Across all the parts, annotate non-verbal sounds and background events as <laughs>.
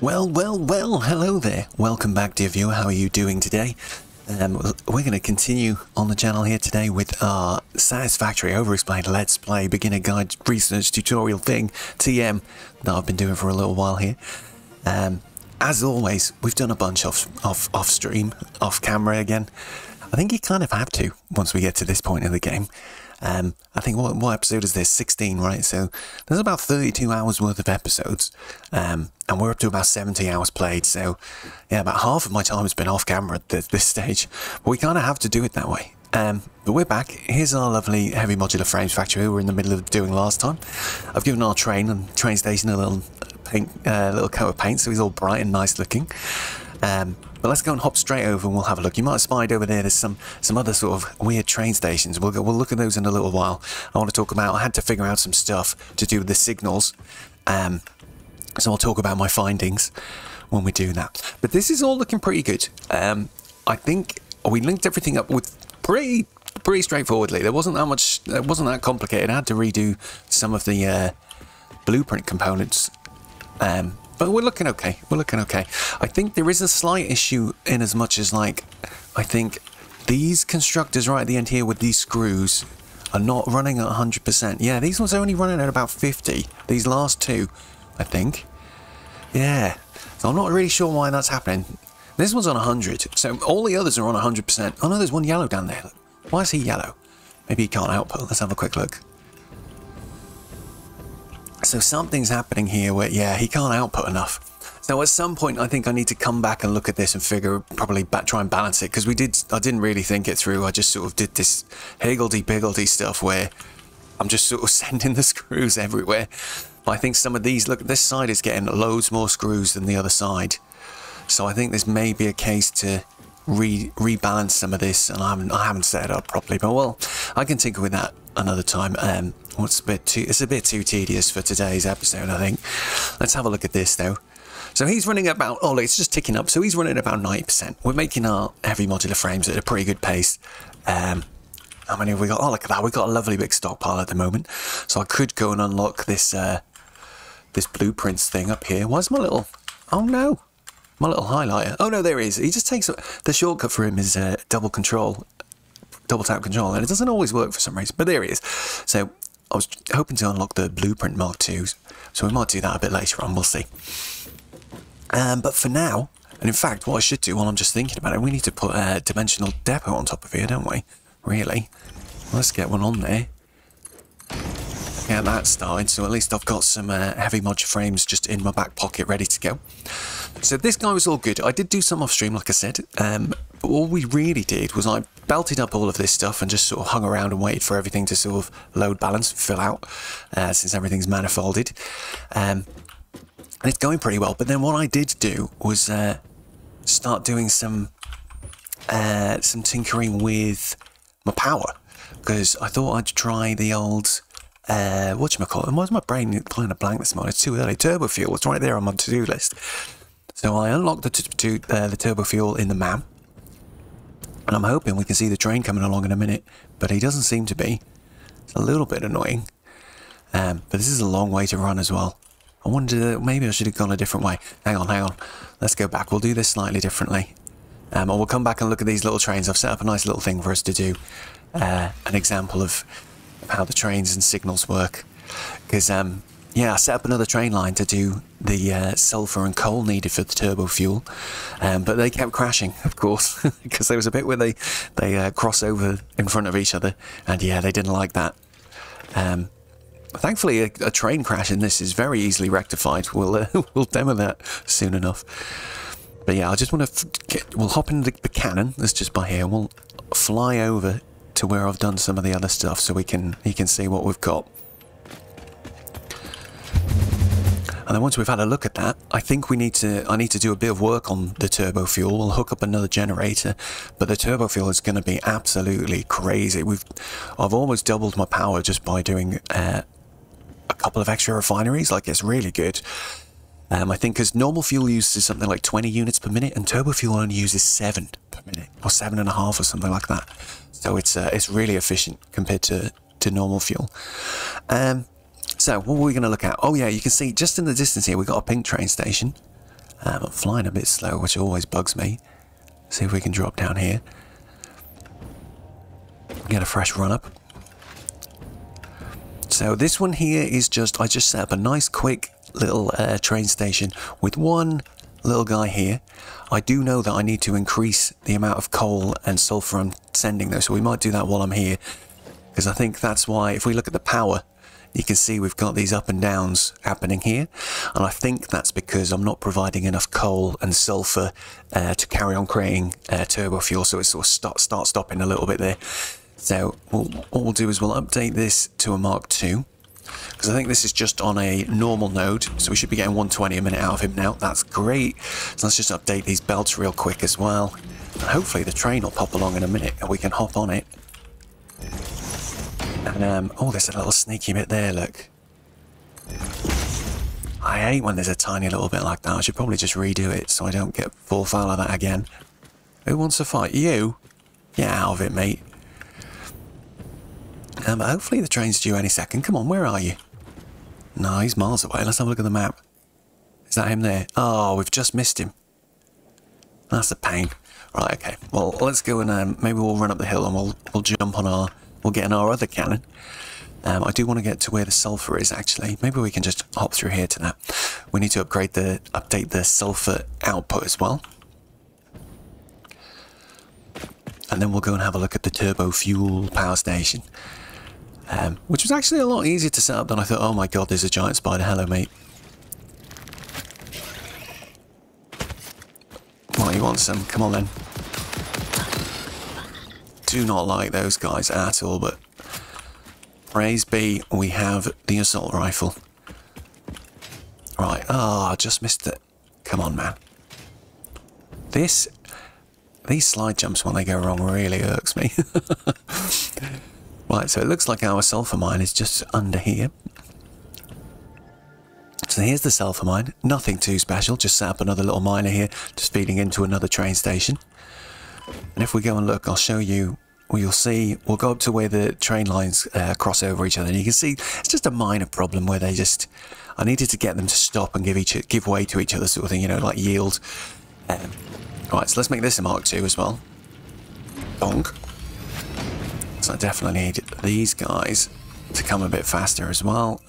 Well, well, well, hello there. Welcome back, dear viewer. How are you doing today? Um, we're going to continue on the channel here today with our Satisfactory Over-Explained Let's Play Beginner Guide Research Tutorial thing, TM, that I've been doing for a little while here. Um, as always, we've done a bunch off, off, off stream, off camera again. I think you kind of have to once we get to this point in the game. Um, I think what, what episode is this? 16, right? So there's about 32 hours worth of episodes, um, and we're up to about 70 hours played. So yeah, about half of my time has been off camera at this, this stage. But we kind of have to do it that way. Um, but we're back. Here's our lovely heavy modular frames factory we were in the middle of doing last time. I've given our train and train station a little paint, uh, little coat of paint, so he's all bright and nice looking. Um, but let's go and hop straight over and we'll have a look. You might have spied over there, there's some, some other sort of weird train stations. We'll, go, we'll look at those in a little while. I want to talk about, I had to figure out some stuff to do with the signals. Um, so I'll talk about my findings when we do that. But this is all looking pretty good. Um, I think we linked everything up with pretty pretty straightforwardly. There wasn't that much, it wasn't that complicated. I had to redo some of the uh, blueprint components um, but we're looking okay. We're looking okay. I think there is a slight issue in as much as like, I think these constructors right at the end here with these screws are not running at 100%. Yeah, these ones are only running at about 50. These last two, I think. Yeah. So I'm not really sure why that's happening. This one's on 100, so all the others are on 100%. Oh no, there's one yellow down there. Why is he yellow? Maybe he can't output. Let's have a quick look. So something's happening here where, yeah, he can't output enough. So at some point, I think I need to come back and look at this and figure, probably back, try and balance it because we did. I didn't really think it through. I just sort of did this higgledy piggledy stuff where I'm just sort of <laughs> sending the screws everywhere. I think some of these, look, this side is getting loads more screws than the other side. So I think this may be a case to re rebalance some of this, and I haven't I haven't set it up properly. But well, I can tinker with that another time. Um, what's a bit too? It's a bit too tedious for today's episode, I think. Let's have a look at this though. So he's running about, oh, it's just ticking up. So he's running about 90%. We're making our heavy modular frames at a pretty good pace. Um, how many have we got? Oh, look at that. We've got a lovely big stockpile at the moment. So I could go and unlock this, uh, this blueprints thing up here. Why's my little, oh no, my little highlighter. Oh no, there he is. He just takes, the shortcut for him is uh, double control, double tap control. And it doesn't always work for some reason, but there he is. So I was hoping to unlock the blueprint Mark IIs. So we might do that a bit later on. We'll see. Um, but for now, and in fact, what I should do while I'm just thinking about it, we need to put a dimensional depot on top of here, don't we? Really? Let's get one on there. Get that started, so at least I've got some uh, heavy modular frames just in my back pocket ready to go. So this guy was all good. I did do some off stream, like I said, um, but all we really did was I belted up all of this stuff and just sort of hung around and waited for everything to sort of load balance, fill out, uh, since everything's manifolded. Um, and it's going pretty well. But then what I did do was uh, start doing some uh, some tinkering with my power because I thought I'd try the old uh, call it? Why's my brain playing a blank this morning? It's too early. Turbo fuel. It's right there on my to-do list. So I unlocked the, to, uh, the turbo fuel in the MAM, and I'm hoping we can see the train coming along in a minute. But he doesn't seem to be. It's a little bit annoying. Um, but this is a long way to run as well. I wonder, maybe I should have gone a different way. Hang on, hang on. Let's go back. We'll do this slightly differently. Um, or we'll come back and look at these little trains. I've set up a nice little thing for us to do. Uh, an example of how the trains and signals work. Because, um, yeah, I set up another train line to do the uh, sulfur and coal needed for the turbo fuel. Um, but they kept crashing, of course, <laughs> because there was a bit where they, they uh, cross over in front of each other. And yeah, they didn't like that. Um, Thankfully, a, a, train crash in this is very easily rectified. We'll uh, <laughs> we'll demo that soon enough. But yeah, I just want to get. We'll hop into the, the cannon that's just by here. We'll fly over to where I've done some of the other stuff, so we can he can see what we've got. And then once we've had a look at that, I think we need to, I need to do a bit of work on the turbo fuel. We'll hook up another generator, but the turbo fuel is going to be absolutely crazy. We've, I've almost doubled my power just by doing uh, a couple of extra refineries. Like it's really good. Um, I think because normal fuel uses something like 20 units per minute, and turbo fuel only uses seven per minute, or seven and a half, or something like that. So it's uh, it's really efficient compared to to normal fuel. Um, so what are we going to look at? Oh yeah, you can see just in the distance here we've got a pink train station. Um, I'm flying a bit slow, which always bugs me. See if we can drop down here. Get a fresh run up. So this one here is just, I just set up a nice quick little uh, train station with one little guy here. I do know that I need to increase the amount of coal and sulfur I'm sending though, so we might do that while I'm here. Because I think that's why, if we look at the power, you can see we've got these up and downs happening here. And I think that's because I'm not providing enough coal and sulfur uh, to carry on creating uh, turbo fuel, so it sort of start, start stopping a little bit there. So we'll, what we'll do is we'll update this to a Mark II because I think this is just on a normal node, so we should be getting 120 a minute out of him now. That's great. So let's just update these belts real quick as well. And hopefully the train will pop along in a minute and we can hop on it. And, um, oh, there's a little sneaky bit there, look. I hate when there's a tiny little bit like that. I should probably just redo it so I don't get full foul of that again. Who wants to fight? You? Get out of it, mate. Um, hopefully the train's due any second. Come on, where are you? No, he's miles away. Let's have a look at the map. Is that him there? Oh, we've just missed him. That's a pain. Right, okay. Well, let's go and um, maybe we'll run up the hill and we'll we'll jump on our we'll get in our other cannon. Um, I do want to get to where the sulfur is actually. Maybe we can just hop through here to that. We need to upgrade the update the sulfur output as well. And then we'll go and have a look at the turbo fuel power station. Um, which was actually a lot easier to set up than I thought. Oh my god, there's a giant spider. Hello, mate. Well, you want some? Come on then. Do not like those guys at all, but praise be, we have the assault rifle. Right, ah, I just missed it. Come on, man. This, these slide jumps when they go wrong really irks me. <laughs> Right, so it looks like our sulfur mine is just under here. So here's the sulfur mine. Nothing too special, just set up another little miner here, just feeding into another train station. And if we go and look, I'll show you, well, you'll see, we'll go up to where the train lines uh, cross over each other. And you can see it's just a minor problem where they just, I needed to get them to stop and give each give way to each other sort of thing, you know, like yield. Um, right, so let's make this a Mark II as well. Bonk. So I definitely need these guys to come a bit faster as well.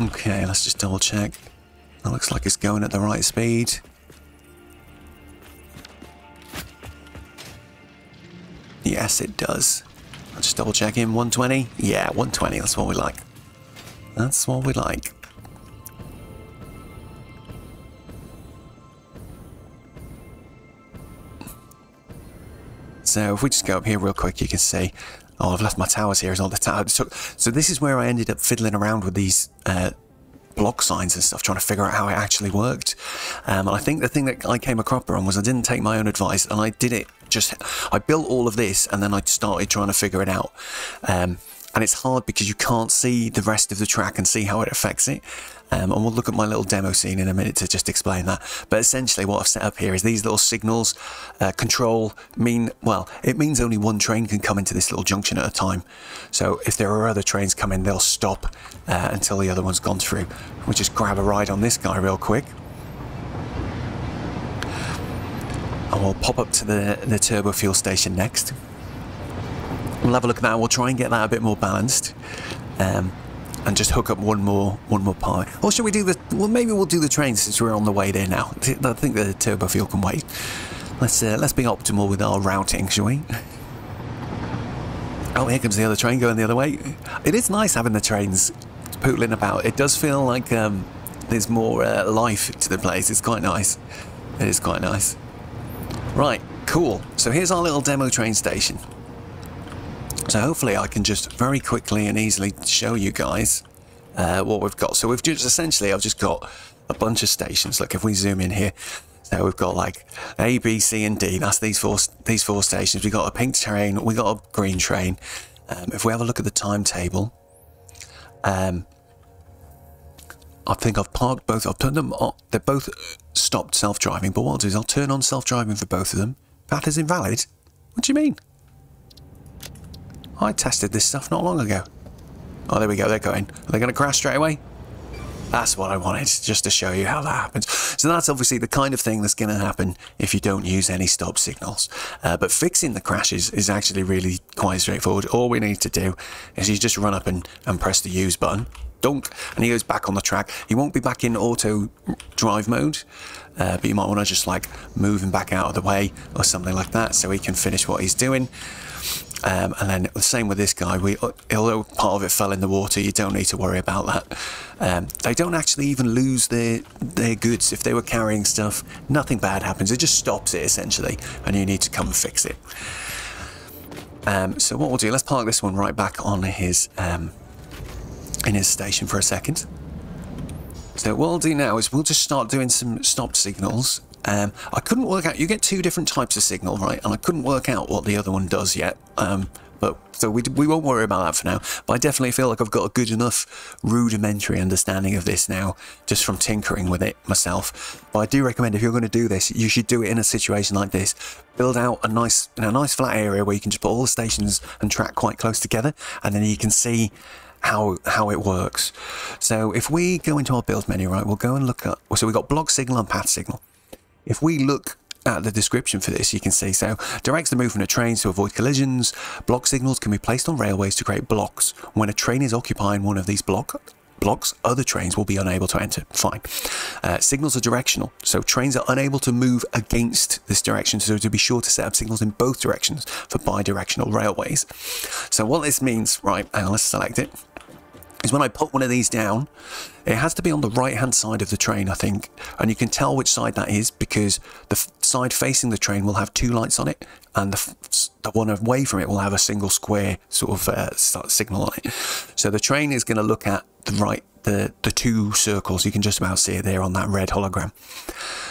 Okay, let's just double check. That looks like it's going at the right speed. Yes, it does. I'll just double check in. 120? Yeah, 120. That's what we like. That's what we like. So if we just go up here real quick, you can see, oh, I've left my towers here as all the towers. So, so this is where I ended up fiddling around with these uh, block signs and stuff, trying to figure out how it actually worked. Um, and I think the thing that I came across on was I didn't take my own advice and I did it just, I built all of this and then I started trying to figure it out. Um, and it's hard because you can't see the rest of the track and see how it affects it. Um, and we'll look at my little demo scene in a minute to just explain that. But essentially what I've set up here is these little signals uh, control mean, well, it means only one train can come into this little junction at a time. So if there are other trains coming, they'll stop uh, until the other one's gone through. We'll just grab a ride on this guy real quick. And we'll pop up to the, the turbo fuel station next. We'll have a look at that. We'll try and get that a bit more balanced. Um, and just hook up one more one more part. Or should we do the? Well, maybe we'll do the train since we're on the way there now. I think the turbo fuel can wait. Let's uh, let's be optimal with our routing, shall we? Oh, here comes the other train going the other way. It is nice having the trains pootling about. It does feel like um, there's more uh, life to the place. It's quite nice. It is quite nice. Right, cool. So here's our little demo train station. So hopefully I can just very quickly and easily show you guys uh, what we've got. So we've just essentially, I've just got a bunch of stations. Look, if we zoom in here, so we've got like A, B, C, and D. That's these four these four stations. We've got a pink train. We got a green train. Um, if we have a look at the timetable, um, I think I've parked both. I've turned them on. They're both stopped self-driving. But what I'll do is I'll turn on self-driving for both of them. Path is invalid. What do you mean? I tested this stuff not long ago. Oh, there we go. They're going. Are they going to crash straight away? That's what I wanted, just to show you how that happens. So that's obviously the kind of thing that's going to happen if you don't use any stop signals. Uh, but fixing the crashes is actually really quite straightforward. All we need to do is you just run up and, and press the use button. Dunk, and he goes back on the track. He won't be back in auto drive mode, uh, but you might want to just like move him back out of the way or something like that so he can finish what he's doing. Um, and then the same with this guy. We, although part of it fell in the water, you don't need to worry about that. Um, they don't actually even lose their their goods if they were carrying stuff. Nothing bad happens. It just stops it essentially, and you need to come and fix it. Um, so what we'll do, let's park this one right back on his um, in his station for a second. So what we'll do now is we'll just start doing some stop signals um, I couldn't work out, you get two different types of signal, right? And I couldn't work out what the other one does yet. Um, but so we, we won't worry about that for now. But I definitely feel like I've got a good enough rudimentary understanding of this now, just from tinkering with it myself. But I do recommend if you're going to do this, you should do it in a situation like this. Build out a nice, in a nice flat area where you can just put all the stations and track quite close together, and then you can see how how it works. So if we go into our build menu, right, we'll go and look at. So we've got block signal and path signal. If we look at the description for this, you can see so directs the movement of trains to avoid collisions. Block signals can be placed on railways to create blocks. When a train is occupying one of these block blocks, other trains will be unable to enter. Fine. Uh, signals are directional, so trains are unable to move against this direction. So to be sure to set up signals in both directions for bi-directional railways. So what this means, right? Now let's select it is when I put one of these down, it has to be on the right hand side of the train, I think. And you can tell which side that is because the side facing the train will have two lights on it, and the, the one away from it will have a single square sort of uh, signal on it. So the train is going to look at the right, the, the two circles. You can just about see it there on that red hologram.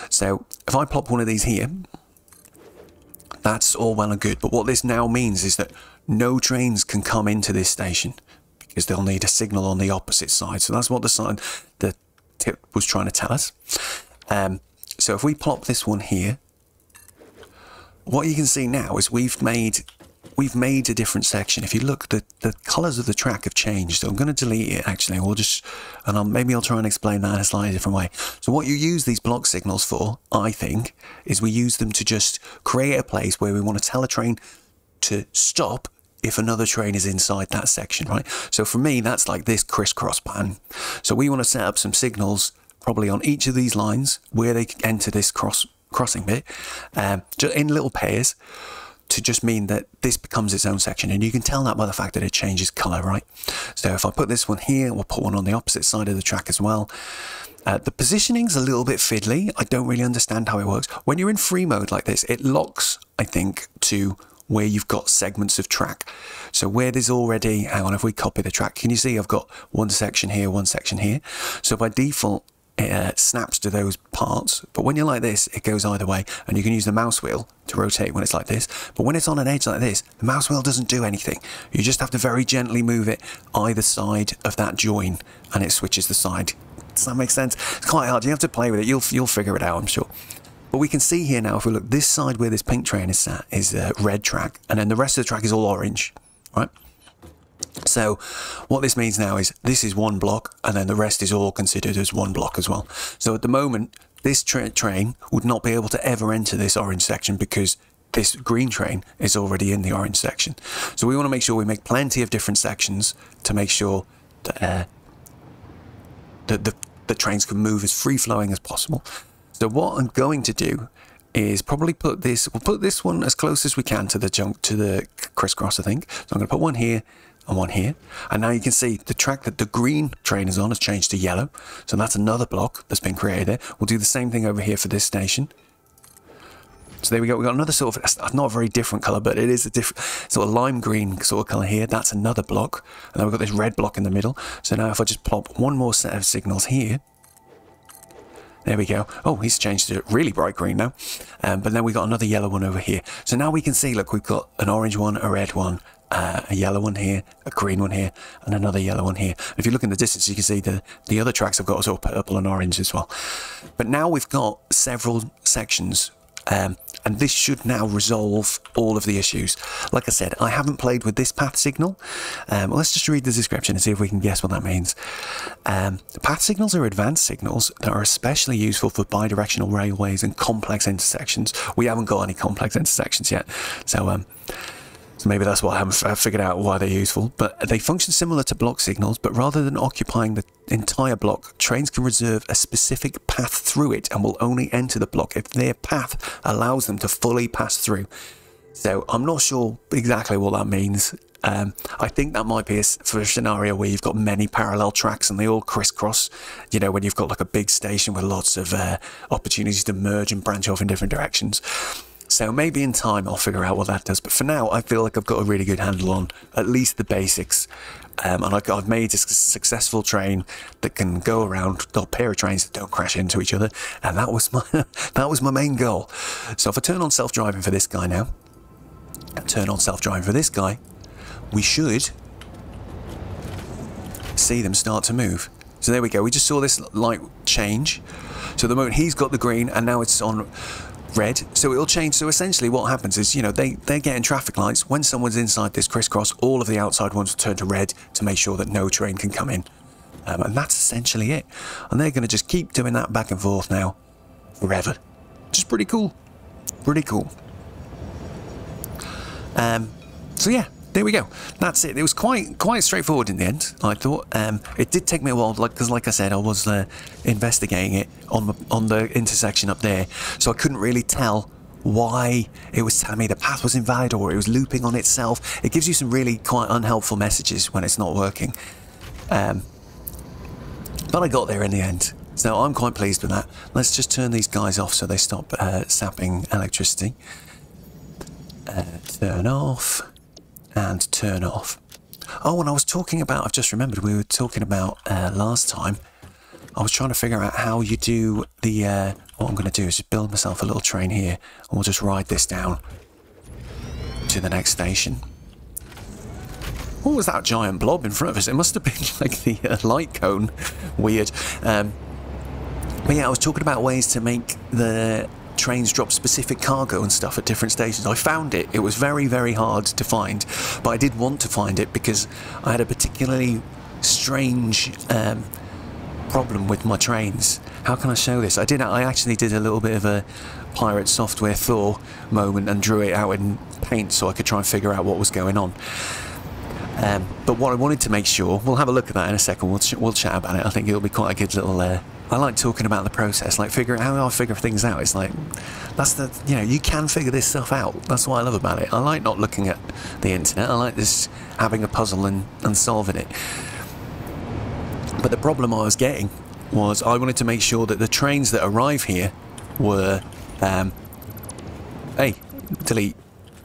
So if I plop one of these here, that's all well and good. But what this now means is that no trains can come into this station is they'll need a signal on the opposite side. So that's what the sign, the tip was trying to tell us. Um, so if we plop this one here, what you can see now is we've made we've made a different section. If you look, the, the colors of the track have changed. So I'm going to delete it actually. We'll just, and I'll, maybe I'll try and explain that in a slightly different way. So what you use these block signals for, I think, is we use them to just create a place where we want to tell a train to stop if another train is inside that section, right? So for me, that's like this crisscross pattern. So we want to set up some signals probably on each of these lines where they enter this cross crossing bit um, in little pairs to just mean that this becomes its own section. And you can tell that by the fact that it changes color, right? So if I put this one here, we'll put one on the opposite side of the track as well. Uh, the positioning's a little bit fiddly. I don't really understand how it works. When you're in free mode like this, it locks, I think, to where you've got segments of track. So where there's already, hang on, if we copy the track, can you see I've got one section here, one section here. So by default, it uh, snaps to those parts. But when you're like this, it goes either way. And you can use the mouse wheel to rotate when it's like this. But when it's on an edge like this, the mouse wheel doesn't do anything. You just have to very gently move it either side of that join and it switches the side. Does that make sense? It's quite hard. You have to play with it. You'll, you'll figure it out, I'm sure. But we can see here now, if we look, this side where this pink train is sat is a red track, and then the rest of the track is all orange, right? So what this means now is this is one block, and then the rest is all considered as one block as well. So at the moment, this tra train would not be able to ever enter this orange section because this green train is already in the orange section. So we want to make sure we make plenty of different sections to make sure that, uh, that the, the trains can move as free flowing as possible. So what I'm going to do is probably put this, we'll put this one as close as we can to the junk, to the crisscross, I think. So I'm going to put one here and one here. And now you can see the track that the green train is on has changed to yellow. So that's another block that's been created there. We'll do the same thing over here for this station. So there we go. We've got another sort of, not a very different colour, but it is a different sort of lime green sort of colour here. That's another block. And then we've got this red block in the middle. So now if I just plop one more set of signals here, there we go. Oh, he's changed to really bright green now. Um, but then we've got another yellow one over here. So now we can see, look, we've got an orange one, a red one, uh, a yellow one here, a green one here, and another yellow one here. If you look in the distance, you can see the, the other tracks have got sort of purple and orange as well. But now we've got several sections um, and this should now resolve all of the issues. Like I said, I haven't played with this path signal. Um, let's just read the description and see if we can guess what that means. Um, path signals are advanced signals that are especially useful for bidirectional railways and complex intersections. We haven't got any complex intersections yet, so um, so maybe that's why I haven't figured out why they're useful. But they function similar to block signals, but rather than occupying the entire block, trains can reserve a specific path through it and will only enter the block if their path allows them to fully pass through. So I'm not sure exactly what that means. Um, I think that might be a, for a scenario where you've got many parallel tracks and they all crisscross. You know, when you've got like a big station with lots of uh, opportunities to merge and branch off in different directions. So maybe in time I'll figure out what that does. But for now, I feel like I've got a really good handle on at least the basics. Um, and I've made a successful train that can go around, a pair of trains that don't crash into each other, and that was my <laughs> that was my main goal. So if I turn on self-driving for this guy now, turn on self-driving for this guy, we should see them start to move. So there we go. We just saw this light change. So at the moment he's got the green, and now it's on red, so it'll change. So essentially what happens is, you know, they, they're getting traffic lights. When someone's inside this crisscross, all of the outside ones will turn to red to make sure that no train can come in. Um, and that's essentially it. And they're going to just keep doing that back and forth now forever. Just pretty cool. Pretty cool. Um, so yeah, there we go. That's it. It was quite quite straightforward in the end. I thought um, it did take me a while, like because like I said, I was uh, investigating it on the, on the intersection up there, so I couldn't really tell why it was telling me the path was invalid or it was looping on itself. It gives you some really quite unhelpful messages when it's not working. Um, but I got there in the end. So I'm quite pleased with that. Let's just turn these guys off so they stop uh, sapping electricity. Uh, turn off and turn off. Oh, and I was talking about, I've just remembered, we were talking about uh, last time. I was trying to figure out how you do the, uh, what I'm going to do is build myself a little train here and we'll just ride this down to the next station. What was that giant blob in front of us? It must have been <laughs> like the uh, light cone. Weird. Um, but yeah, I was talking about ways to make the trains drop specific cargo and stuff at different stations. I found it. It was very, very hard to find, but I did want to find it because I had a particularly strange um, problem with my trains. How can I show this? I did. I actually did a little bit of a pirate software Thor moment and drew it out in paint so I could try and figure out what was going on. Um, but what I wanted to make sure, we'll have a look at that in a second. We'll, ch we'll chat about it. I think it'll be quite a good little uh, I like talking about the process, like figuring how I figure things out. It's like that's the you know you can figure this stuff out. That's what I love about it. I like not looking at the internet. I like just having a puzzle and and solving it. But the problem I was getting was I wanted to make sure that the trains that arrive here were um, hey delete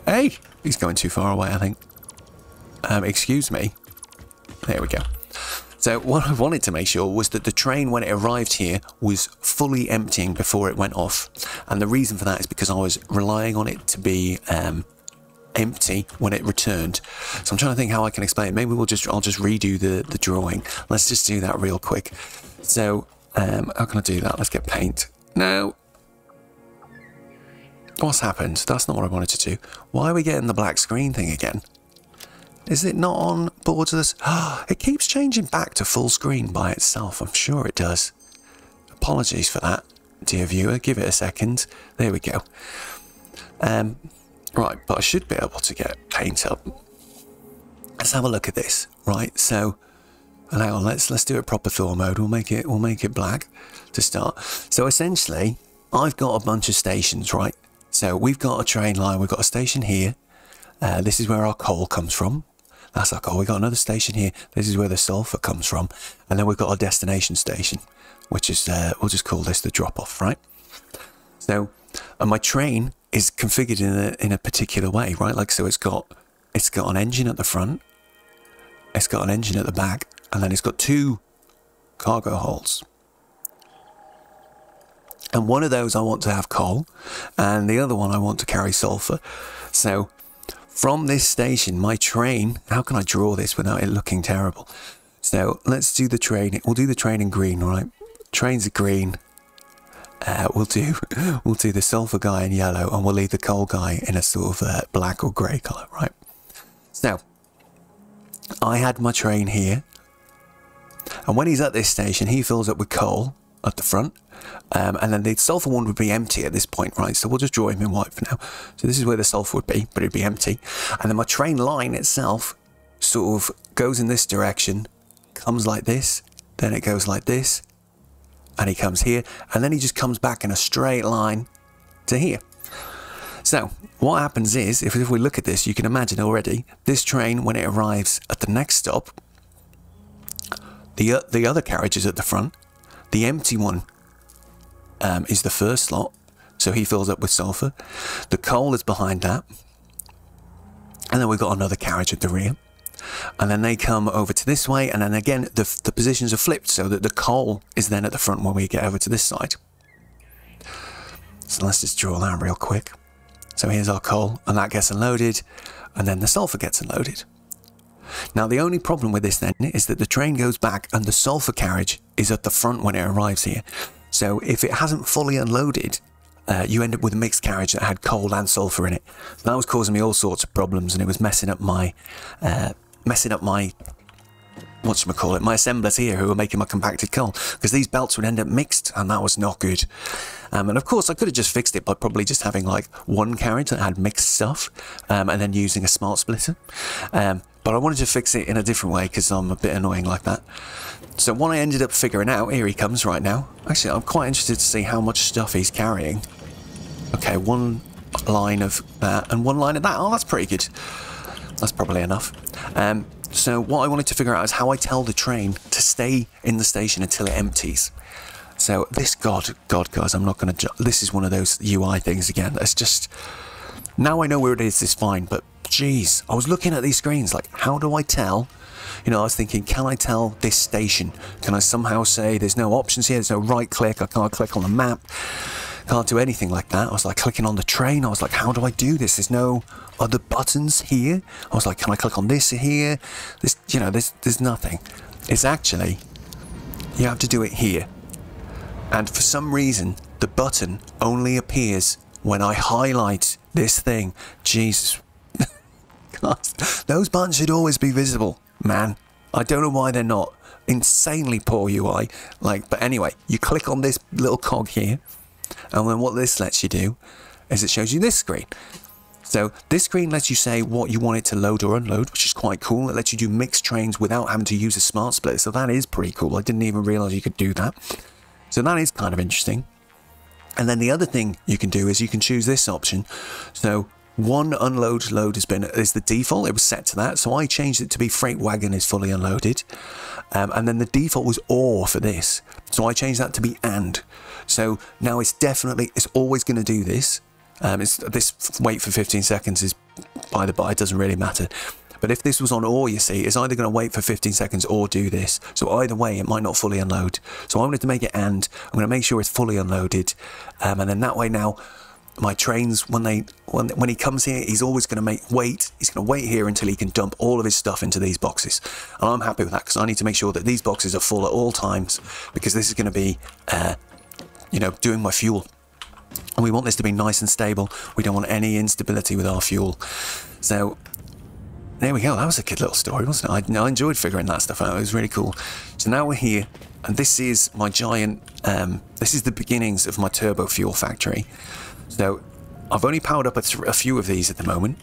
hey he's going too far away I think um, excuse me there we go so what I wanted to make sure was that the train, when it arrived here, was fully emptying before it went off. And the reason for that is because I was relying on it to be um, empty when it returned. So I'm trying to think how I can explain it. Maybe we'll just I'll just redo the the drawing. Let's just do that real quick. So um, how can I do that? Let's get paint. Now, what's happened? That's not what I wanted to do. Why are we getting the black screen thing again? Is it not on this? <gasps> it keeps changing back to full screen by itself. I'm sure it does. Apologies for that, dear viewer. Give it a second. There we go. Um, right, but I should be able to get paint up. Let's have a look at this. Right, so on. Let's let's do it proper Thor mode. We'll make it we'll make it black to start. So essentially, I've got a bunch of stations. Right, so we've got a train line. We've got a station here. Uh, this is where our coal comes from. That's like, oh, we got another station here. This is where the sulfur comes from. And then we've got our destination station, which is, uh, we'll just call this the drop off, right? So, and my train is configured in a, in a particular way, right? Like, so it's got, it's got an engine at the front, it's got an engine at the back, and then it's got two cargo holds. And one of those I want to have coal, and the other one I want to carry sulfur. So from this station, my train, how can I draw this without it looking terrible? So let's do the train. We'll do the train in green, right? Trains are green. uh, we'll do <laughs> we'll do the sulfur guy in yellow, and we'll leave the coal guy in a sort of uh, black or grey colour, right? So I had my train here, and when he's at this station, he fills up with coal at the front, um, and then the sulfur one would be empty at this point, right? So we'll just draw him in white for now. So this is where the sulfur would be, but it'd be empty. And then my train line itself sort of goes in this direction, comes like this, then it goes like this, and he comes here, and then he just comes back in a straight line to here. So what happens is, if, if we look at this, you can imagine already, this train, when it arrives at the next stop, the, the other carriage is at the front, the empty one um, is the first slot, so he fills up with sulfur. The coal is behind that. And then we've got another carriage at the rear. And then they come over to this way, and then again, the, the positions are flipped so that the coal is then at the front when we get over to this side. So let's just draw that real quick. So here's our coal, and that gets unloaded, and then the sulfur gets unloaded. Now, the only problem with this then is that the train goes back and the sulfur carriage is at the front when it arrives here. So if it hasn't fully unloaded, uh, you end up with a mixed carriage that had coal and sulfur in it. that was causing me all sorts of problems, and it was messing up my, uh, messing up my, what's we call it, my assemblers here who were making my compacted coal, because these belts would end up mixed, and that was not good. Um, and of course, I could have just fixed it by probably just having like one carriage that had mixed stuff, um, and then using a smart splitter. Um, but I wanted to fix it in a different way because I'm a bit annoying like that. So what I ended up figuring out, here he comes right now. Actually, I'm quite interested to see how much stuff he's carrying. Okay, one line of that and one line of that. Oh, that's pretty good. That's probably enough. Um, so what I wanted to figure out is how I tell the train to stay in the station until it empties. So this, God, God, guys, I'm not going to, this is one of those UI things again. It's just, now I know where it is, it's fine, but geez, I was looking at these screens like, how do I tell you know, I was thinking, can I tell this station? Can I somehow say there's no options here? There's no right click. I can't click on the map. Can't do anything like that. I was like clicking on the train. I was like, how do I do this? There's no other buttons here. I was like, can I click on this here? This, you know, there's, there's nothing. It's actually, you have to do it here. And for some reason, the button only appears when I highlight this thing. Jesus. God, those buttons should always be visible man. I don't know why they're not. Insanely poor UI. Like, but anyway, you click on this little cog here, and then what this lets you do is it shows you this screen. So this screen lets you say what you want it to load or unload, which is quite cool. It lets you do mixed trains without having to use a smart split. So that is pretty cool. I didn't even realize you could do that. So that is kind of interesting. And then the other thing you can do is you can choose this option. So one unload load has been is the default. It was set to that, so I changed it to be freight wagon is fully unloaded, um, and then the default was or for this, so I changed that to be and. So now it's definitely it's always going to do this. Um, it's this wait for 15 seconds is by the by, it doesn't really matter. But if this was on or, you see, it's either going to wait for 15 seconds or do this. So either way, it might not fully unload. So I wanted to make it and. I'm going to make sure it's fully unloaded. Um, and then that way now, my trains when they when when he comes here he's always going to make wait he's going to wait here until he can dump all of his stuff into these boxes. And i'm happy with that because i need to make sure that these boxes are full at all times because this is going to be uh, you know doing my fuel. And we want this to be nice and stable. We don't want any instability with our fuel. So there we go. That was a good little story wasn't it? I, I enjoyed figuring that stuff out. It was really cool. So now we're here and this is my giant um, this is the beginnings of my turbo fuel factory so I've only powered up a, a few of these at the moment.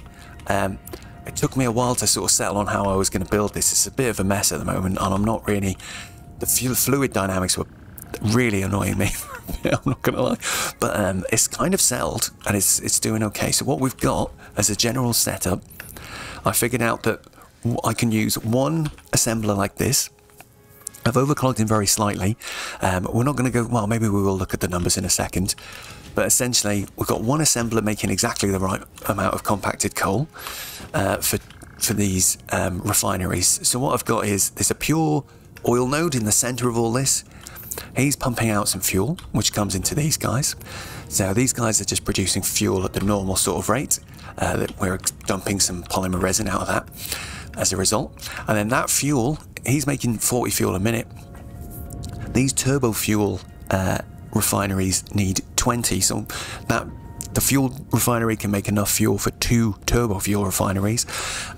Um, it took me a while to sort of settle on how I was going to build this. It's a bit of a mess at the moment, and I'm not really. The fluid dynamics were really annoying me. <laughs> I'm not going to lie, but um, it's kind of settled and it's it's doing okay. So what we've got as a general setup, I figured out that I can use one assembler like this. I've overclocked him very slightly. Um, we're not going to go. Well, maybe we will look at the numbers in a second. But essentially, we've got one assembler making exactly the right amount of compacted coal uh, for for these um, refineries. So what I've got is there's a pure oil node in the center of all this. He's pumping out some fuel, which comes into these guys. So these guys are just producing fuel at the normal sort of rate. Uh, that we're dumping some polymer resin out of that as a result. And then that fuel, he's making 40 fuel a minute. These turbo fuel uh, refineries need 20. So that the fuel refinery can make enough fuel for two turbo fuel refineries.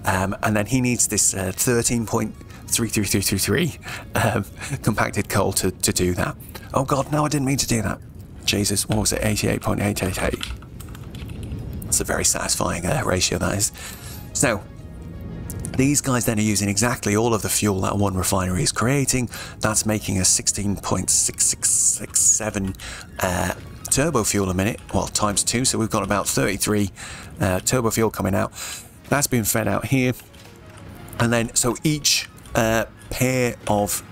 Um, and then he needs this uh, 13.33333 um, <laughs> compacted coal to, to do that. Oh God, no, I didn't mean to do that. Jesus, what was it? 88.888. That's a very satisfying uh, ratio, that is. So, these guys then are using exactly all of the fuel that one refinery is creating. That's making a 16.6667 uh, turbo fuel a minute, well, times two, so we've got about 33 uh, turbo fuel coming out. That's been fed out here. And then, so each uh, pair of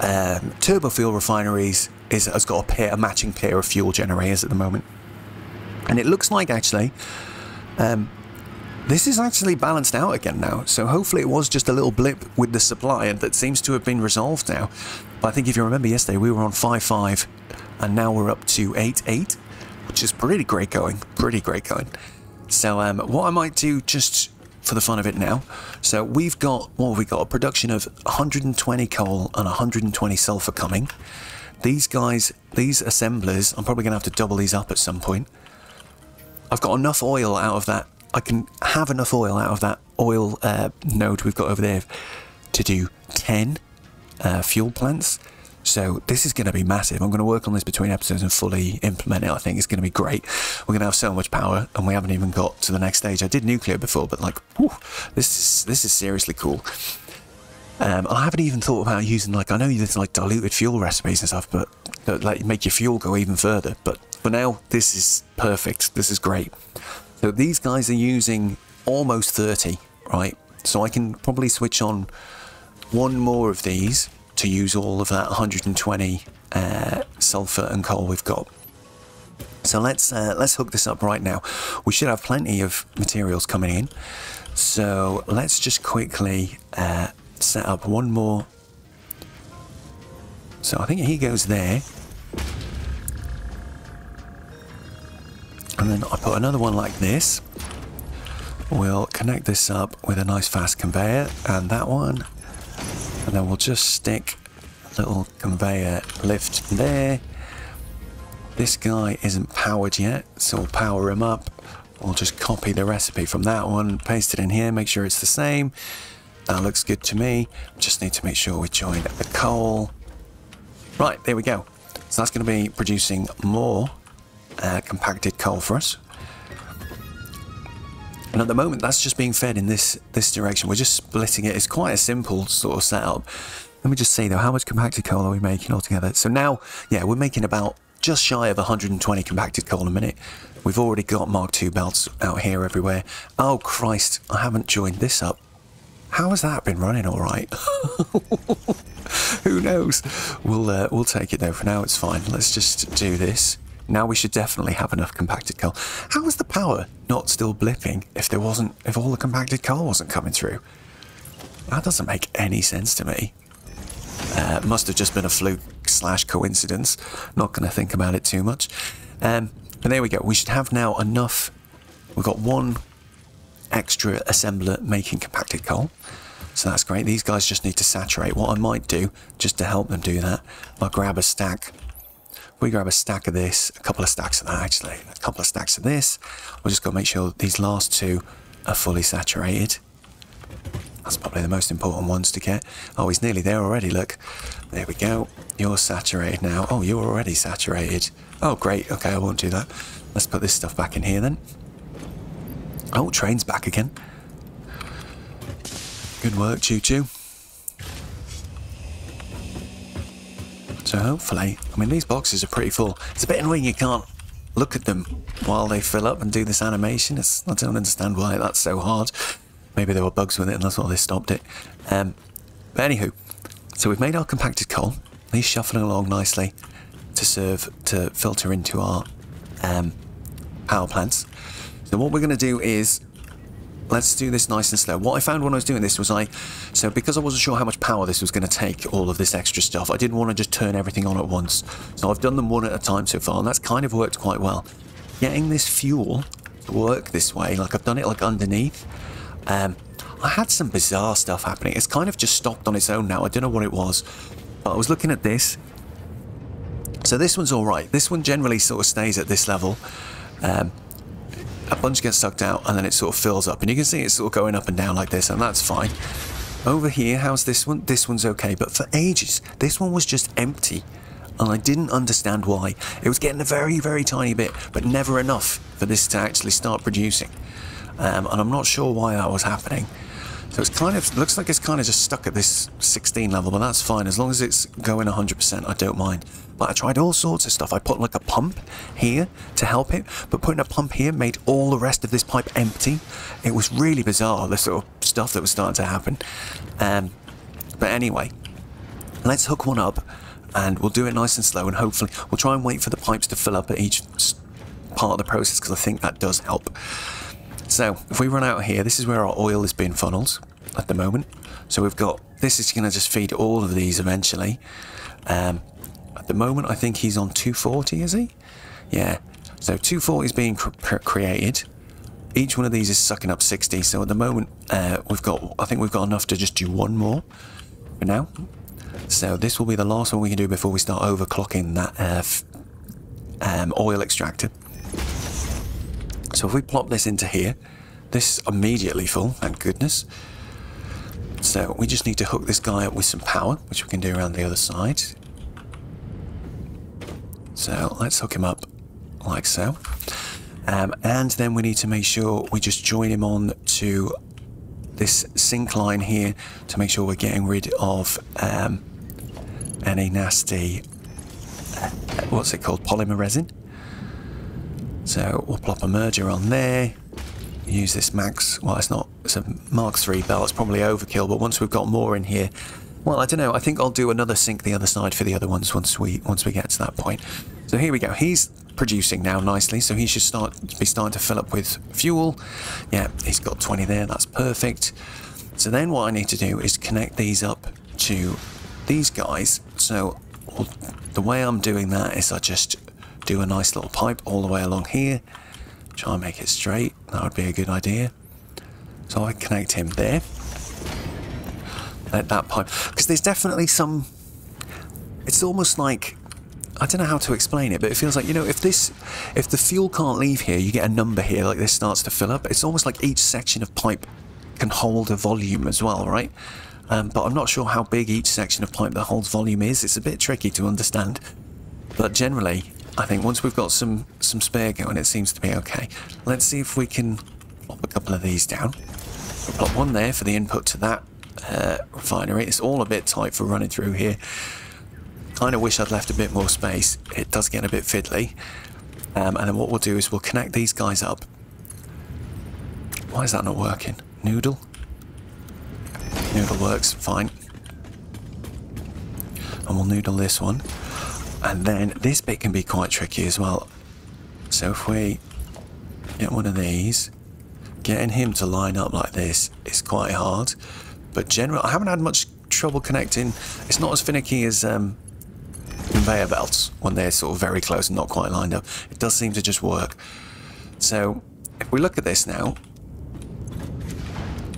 um, turbo fuel refineries is, has got a pair, a matching pair of fuel generators at the moment. And it looks like actually um, this is actually balanced out again now, so hopefully it was just a little blip with the supply and that seems to have been resolved now. But I think if you remember yesterday, we were on 5.5 and now we're up to 8.8, which is pretty great going, pretty great going. So um, what I might do just for the fun of it now, so we've got, what have we got, a production of 120 coal and 120 sulfur coming. These guys, these assemblers, I'm probably going to have to double these up at some point. I've got enough oil out of that I can have enough oil out of that oil uh, node we've got over there to do 10 uh, fuel plants. So this is going to be massive. I'm going to work on this between episodes and fully implement it. I think it's going to be great. We're going to have so much power, and we haven't even got to the next stage. I did nuclear before, but like, whew, this is this is seriously cool. Um, I haven't even thought about using like I know there's like diluted fuel recipes and stuff, but like make your fuel go even further. But for now, this is perfect. This is great. So these guys are using almost 30, right? So I can probably switch on one more of these to use all of that 120 uh, sulfur and coal we've got. So let's uh, let's hook this up right now. We should have plenty of materials coming in. So let's just quickly uh, set up one more. So I think he goes there. And then I put another one like this. We'll connect this up with a nice fast conveyor and that one. And then we'll just stick a little conveyor lift there. This guy isn't powered yet, so we'll power him up. We'll just copy the recipe from that one, paste it in here, make sure it's the same. That looks good to me. Just need to make sure we join the coal. Right, there we go. So that's going to be producing more uh, compacted coal for us. And at the moment, that's just being fed in this this direction. We're just splitting it. It's quite a simple sort of setup. Let me just see though, how much compacted coal are we making altogether? So now, yeah, we're making about just shy of 120 compacted coal a minute. We've already got Mark II belts out here everywhere. Oh Christ, I haven't joined this up. How has that been running all right? <laughs> Who knows? We'll uh, we'll take it though. For now, it's fine. Let's just do this. Now we should definitely have enough compacted coal. How is the power not still blipping if there wasn't, if all the compacted coal wasn't coming through? That doesn't make any sense to me. Uh, must have just been a fluke slash coincidence. Not going to think about it too much. Um, but there we go. We should have now enough. We've got one extra assembler making compacted coal. So that's great. These guys just need to saturate. What I might do, just to help them do that, I'll grab a stack we grab a stack of this, a couple of stacks of that actually, a couple of stacks of this. We're just got to make sure these last two are fully saturated. That's probably the most important ones to get. Oh, he's nearly there already, look. There we go. You're saturated now. Oh, you're already saturated. Oh, great. Okay, I won't do that. Let's put this stuff back in here then. Oh, train's back again. Good work, Choo Choo. So hopefully, I mean, these boxes are pretty full. It's a bit annoying you can't look at them while they fill up and do this animation. It's, I don't understand why that's so hard. Maybe there were bugs with it and that's why they stopped it. Um, but anywho, so we've made our compacted coal. He's shuffling along nicely to serve, to filter into our um, power plants. So what we're going to do is let's do this nice and slow. What I found when I was doing this was I, so because I wasn't sure how much power this was going to take, all of this extra stuff, I didn't want to just turn everything on at once. So I've done them one at a time so far, and that's kind of worked quite well. Getting this fuel to work this way, like I've done it like underneath, um, I had some bizarre stuff happening. It's kind of just stopped on its own now. I don't know what it was, but I was looking at this, So this one's all right. This one generally sort of stays at this level. Um, a bunch gets sucked out and then it sort of fills up. And you can see it's sort of going up and down like this and that's fine. Over here, how's this one? This one's okay. But for ages, this one was just empty. And I didn't understand why. It was getting a very, very tiny bit, but never enough for this to actually start producing. Um, and I'm not sure why that was happening. So it's kind of, looks like it's kind of just stuck at this 16 level, but that's fine. As long as it's going 100%, I don't mind. But I tried all sorts of stuff. I put like a pump here to help it, but putting a pump here made all the rest of this pipe empty. It was really bizarre, the sort of stuff that was starting to happen. Um, but anyway, let's hook one up and we'll do it nice and slow and hopefully we'll try and wait for the pipes to fill up at each part of the process because I think that does help. So if we run out here, this is where our oil is being funneled at the moment. So we've got, this is going to just feed all of these eventually. Um, at the moment, I think he's on 240, is he? Yeah. So 240 is being cr created. Each one of these is sucking up 60. So at the moment, uh, we've got, I think we've got enough to just do one more for now. So this will be the last one we can do before we start overclocking that uh, um, oil extractor. So if we plop this into here, this immediately full, thank goodness. So we just need to hook this guy up with some power, which we can do around the other side. So let's hook him up like so. Um, and then we need to make sure we just join him on to this sink line here to make sure we're getting rid of um, any nasty, uh, what's it called, polymer resin. So we'll plop a merger on there. Use this max, well it's not, it's a Mark 3 belt, it's probably overkill, but once we've got more in here, well I don't know, I think I'll do another sink the other side for the other ones once we once we get to that point. So here we go, he's producing now nicely, so he should start be starting to fill up with fuel. Yeah, he's got 20 there, that's perfect. So then what I need to do is connect these up to these guys. So well, the way I'm doing that is I just do a nice little pipe all the way along here. Try and make it straight. That would be a good idea. So I connect him there. Let that pipe. Because there's definitely some... It's almost like... I don't know how to explain it, but it feels like, you know, if this... If the fuel can't leave here, you get a number here, like this starts to fill up. It's almost like each section of pipe can hold a volume as well, right? Um, but I'm not sure how big each section of pipe that holds volume is. It's a bit tricky to understand. But generally, I think once we've got some, some spare going, it seems to be okay. Let's see if we can pop a couple of these down. We'll pop one there for the input to that uh, refinery. It's all a bit tight for running through here. Kind of wish I'd left a bit more space. It does get a bit fiddly. Um, and then what we'll do is we'll connect these guys up. Why is that not working? Noodle? Noodle works, fine. And we'll noodle this one. And then this bit can be quite tricky as well. So if we get one of these, getting him to line up like this is quite hard. But generally, I haven't had much trouble connecting. It's not as finicky as um, conveyor belts when they're sort of very close and not quite lined up. It does seem to just work. So if we look at this now,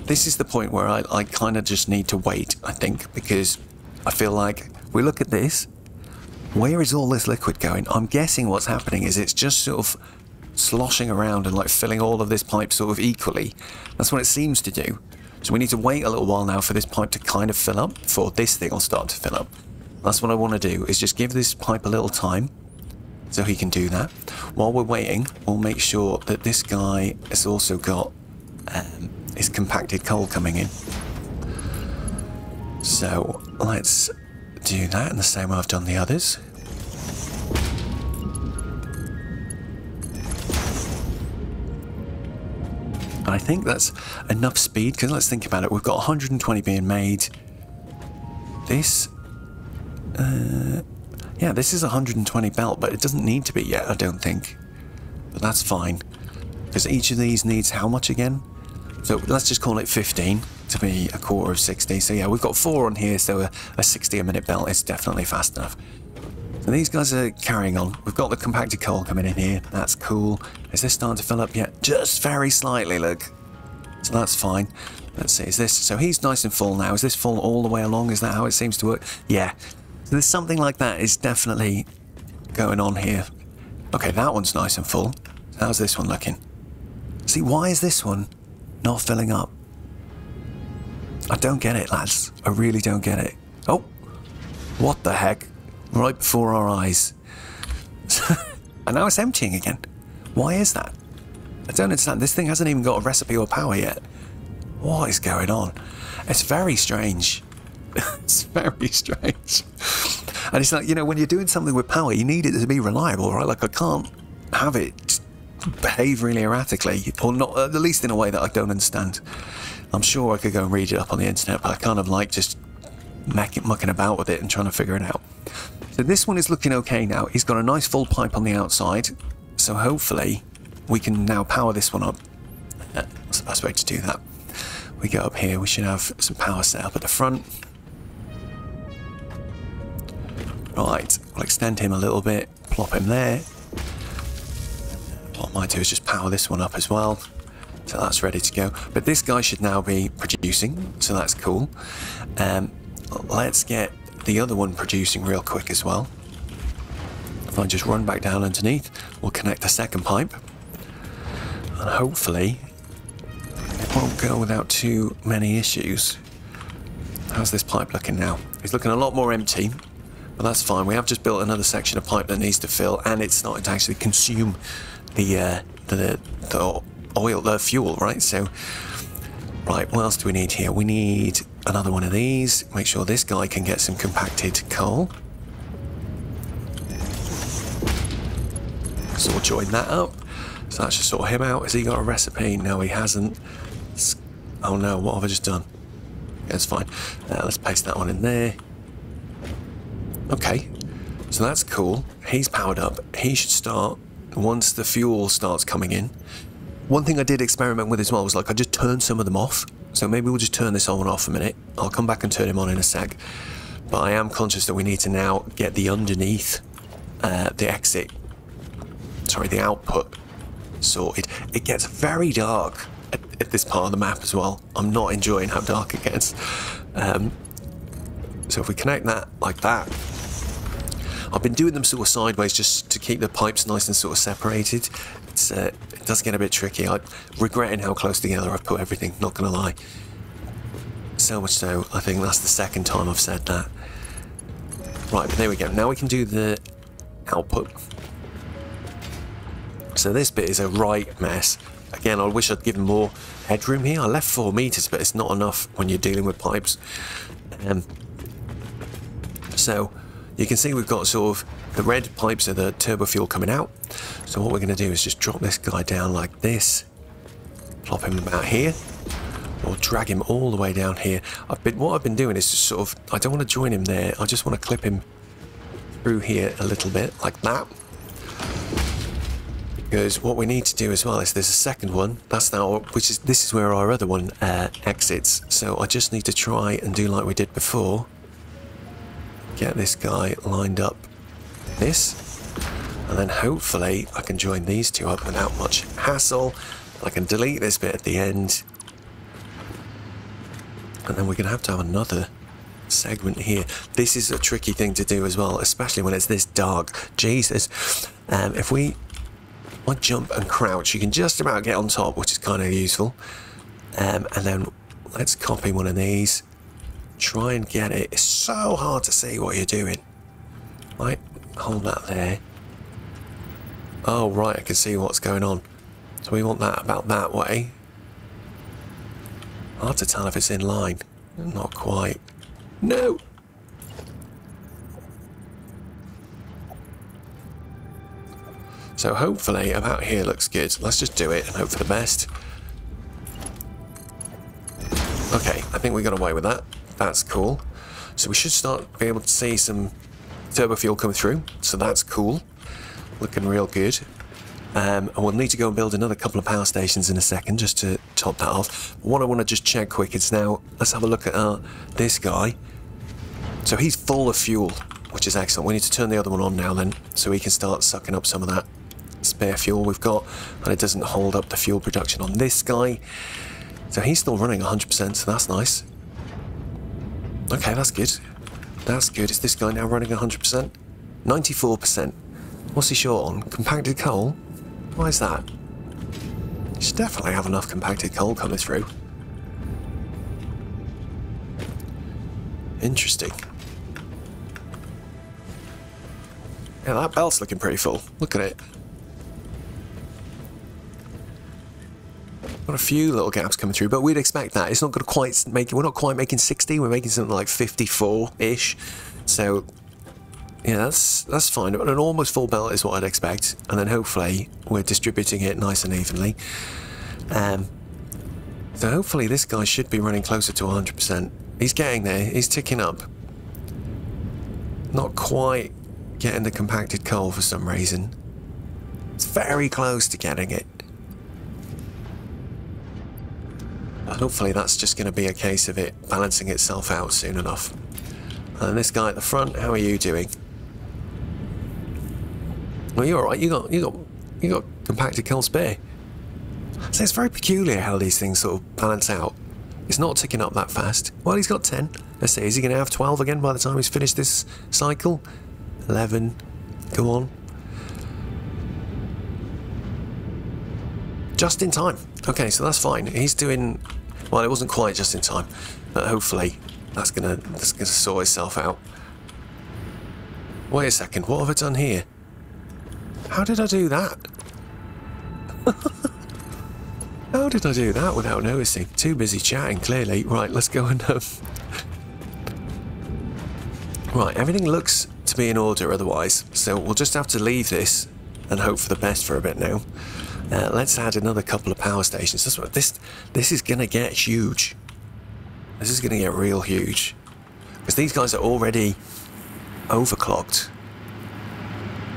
this is the point where I, I kind of just need to wait, I think, because I feel like we look at this where is all this liquid going? I'm guessing what's happening is it's just sort of sloshing around and like filling all of this pipe sort of equally. That's what it seems to do. So we need to wait a little while now for this pipe to kind of fill up, before this thing will start to fill up. That's what I want to do, is just give this pipe a little time so he can do that. While we're waiting, we'll make sure that this guy has also got um, his compacted coal coming in. So let's do that in the same way I've done the others. I think that's enough speed, because let's think about it. We've got 120 being made. This... Uh, yeah, this is 120 belt, but it doesn't need to be yet, I don't think. But that's fine. Because each of these needs how much again? So let's just call it 15 to be a quarter of 60. So yeah, we've got four on here, so a, a 60 a minute belt is definitely fast enough. So these guys are carrying on. We've got the compacted coal coming in here. That's cool. Is this starting to fill up yet? Just very slightly, look. So that's fine. Let's see, is this... So he's nice and full now. Is this full all the way along? Is that how it seems to work? Yeah. So there's something like that is definitely going on here. Okay, that one's nice and full. How's this one looking? See, why is this one not filling up? I don't get it, lads. I really don't get it. Oh, what the heck? Right before our eyes. <laughs> and now it's emptying again. Why is that? I don't understand. This thing hasn't even got a recipe or power yet. What is going on? It's very strange. <laughs> it's very strange. And it's like, you know, when you're doing something with power, you need it to be reliable, right? Like, I can't have it behave really erratically, or not, at the least in a way that I don't understand. I'm sure I could go and read it up on the internet, but I kind of like just mucking about with it and trying to figure it out. So this one is looking okay now. He's got a nice full pipe on the outside, so hopefully we can now power this one up. That's the best way to do that. We go up here, we should have some power set up at the front. Right, we'll extend him a little bit, plop him there. What I might do is just power this one up as well. So that's ready to go. But this guy should now be producing, so that's cool. Um, let's get the other one producing real quick as well. If I just run back down underneath, we'll connect the second pipe. And hopefully, it won't go without too many issues. How's this pipe looking now? It's looking a lot more empty, but that's fine. We have just built another section of pipe that needs to fill, and it's starting to actually consume the uh, the, the oil, the fuel, right? So, right, what else do we need here? We need another one of these. Make sure this guy can get some compacted coal. So we'll join that up. So that should sort of him out. Has he got a recipe? No, he hasn't. Oh no, what have I just done? It's fine. Uh, let's paste that one in there. Okay, so that's cool. He's powered up. He should start once the fuel starts coming in. One thing I did experiment with as well was like I just turned some of them off. So maybe we'll just turn this on and off a minute. I'll come back and turn him on in a sec. But I am conscious that we need to now get the underneath, uh, the exit, sorry, the output sorted. It gets very dark at, at, this part of the map as well. I'm not enjoying how dark it gets. Um, so if we connect that like that, I've been doing them sort of sideways just to keep the pipes nice and sort of separated. It's, uh, it does get a bit tricky. I'm regretting how close together I've put everything, not gonna lie. So much so, I think that's the second time I've said that. Right, but there we go. Now we can do the output. So this bit is a right mess. Again, I wish I'd given more headroom here. I left four meters, but it's not enough when you're dealing with pipes. Um, so you can see we've got sort of the red pipes are the turbo fuel coming out. So what we're going to do is just drop this guy down like this, plop him about here, or drag him all the way down here. I've been, what I've been doing is just sort of, I don't want to join him there, I just want to clip him through here a little bit, like that. Because what we need to do as well is there's a second one, that's now, which is, this is where our other one uh, exits. So I just need to try and do like we did before. Get this guy lined up this and then hopefully I can join these two up without much hassle. I can delete this bit at the end. And then we're going to have to have another segment here. This is a tricky thing to do as well, especially when it's this dark. Jesus. Um, if we I jump and crouch, you can just about get on top, which is kind of useful. Um, and then let's copy one of these. Try and get it. It's so hard to see what you're doing. Right, hold that there. Oh, right, I can see what's going on. So we want that about that way. Hard to tell if it's in line. Not quite. No! So hopefully about here looks good. Let's just do it and hope for the best. Okay, I think we got away with that. That's cool. So we should start be able to see some turbo fuel come through. So that's cool looking real good. Um, and we'll need to go and build another couple of power stations in a second just to top that off. What I want to just check quick is now, let's have a look at uh, this guy. So he's full of fuel, which is excellent. We need to turn the other one on now then, so he can start sucking up some of that spare fuel we've got, and it doesn't hold up the fuel production on this guy. So he's still running 100%, so that's nice. Okay, that's good. That's good. Is this guy now running 100%? 94%. What's he short on? Compacted coal? Why is that? You should definitely have enough compacted coal coming through. Interesting. Yeah, that belt's looking pretty full. Look at it. Got a few little gaps coming through, but we'd expect that. It's not going to quite make. We're not quite making 60. We're making something like 54-ish. So, yeah, that's that's fine. But an almost full belt is what I'd expect, and then hopefully we're distributing it nice and evenly. Um, so hopefully this guy should be running closer to 100%. He's getting there. He's ticking up. Not quite getting the compacted coal for some reason. It's very close to getting it. But hopefully that's just going to be a case of it balancing itself out soon enough. And this guy at the front, how are you doing? Well, you're alright. You got, you got, you got compacted coal spare. So it's very peculiar how these things sort of balance out. It's not ticking up that fast. Well, he's got 10. Let's see, is he going to have 12 again by the time he's finished this cycle? 11. Go on. Just in time. Okay, so that's fine. He's doing... Well, it wasn't quite just in time, but hopefully that's gonna that's gonna sort itself out. Wait a second, what have I done here? How did I do that? <laughs> How did I do that without noticing? Too busy chatting, clearly. Right, let's go and... Um... Right, everything looks to be in order otherwise, so we'll just have to leave this and hope for the best for a bit now. Uh, let's add another couple of power stations. This, this, is going to get huge. This is going to get real huge. Because these guys are already overclocked.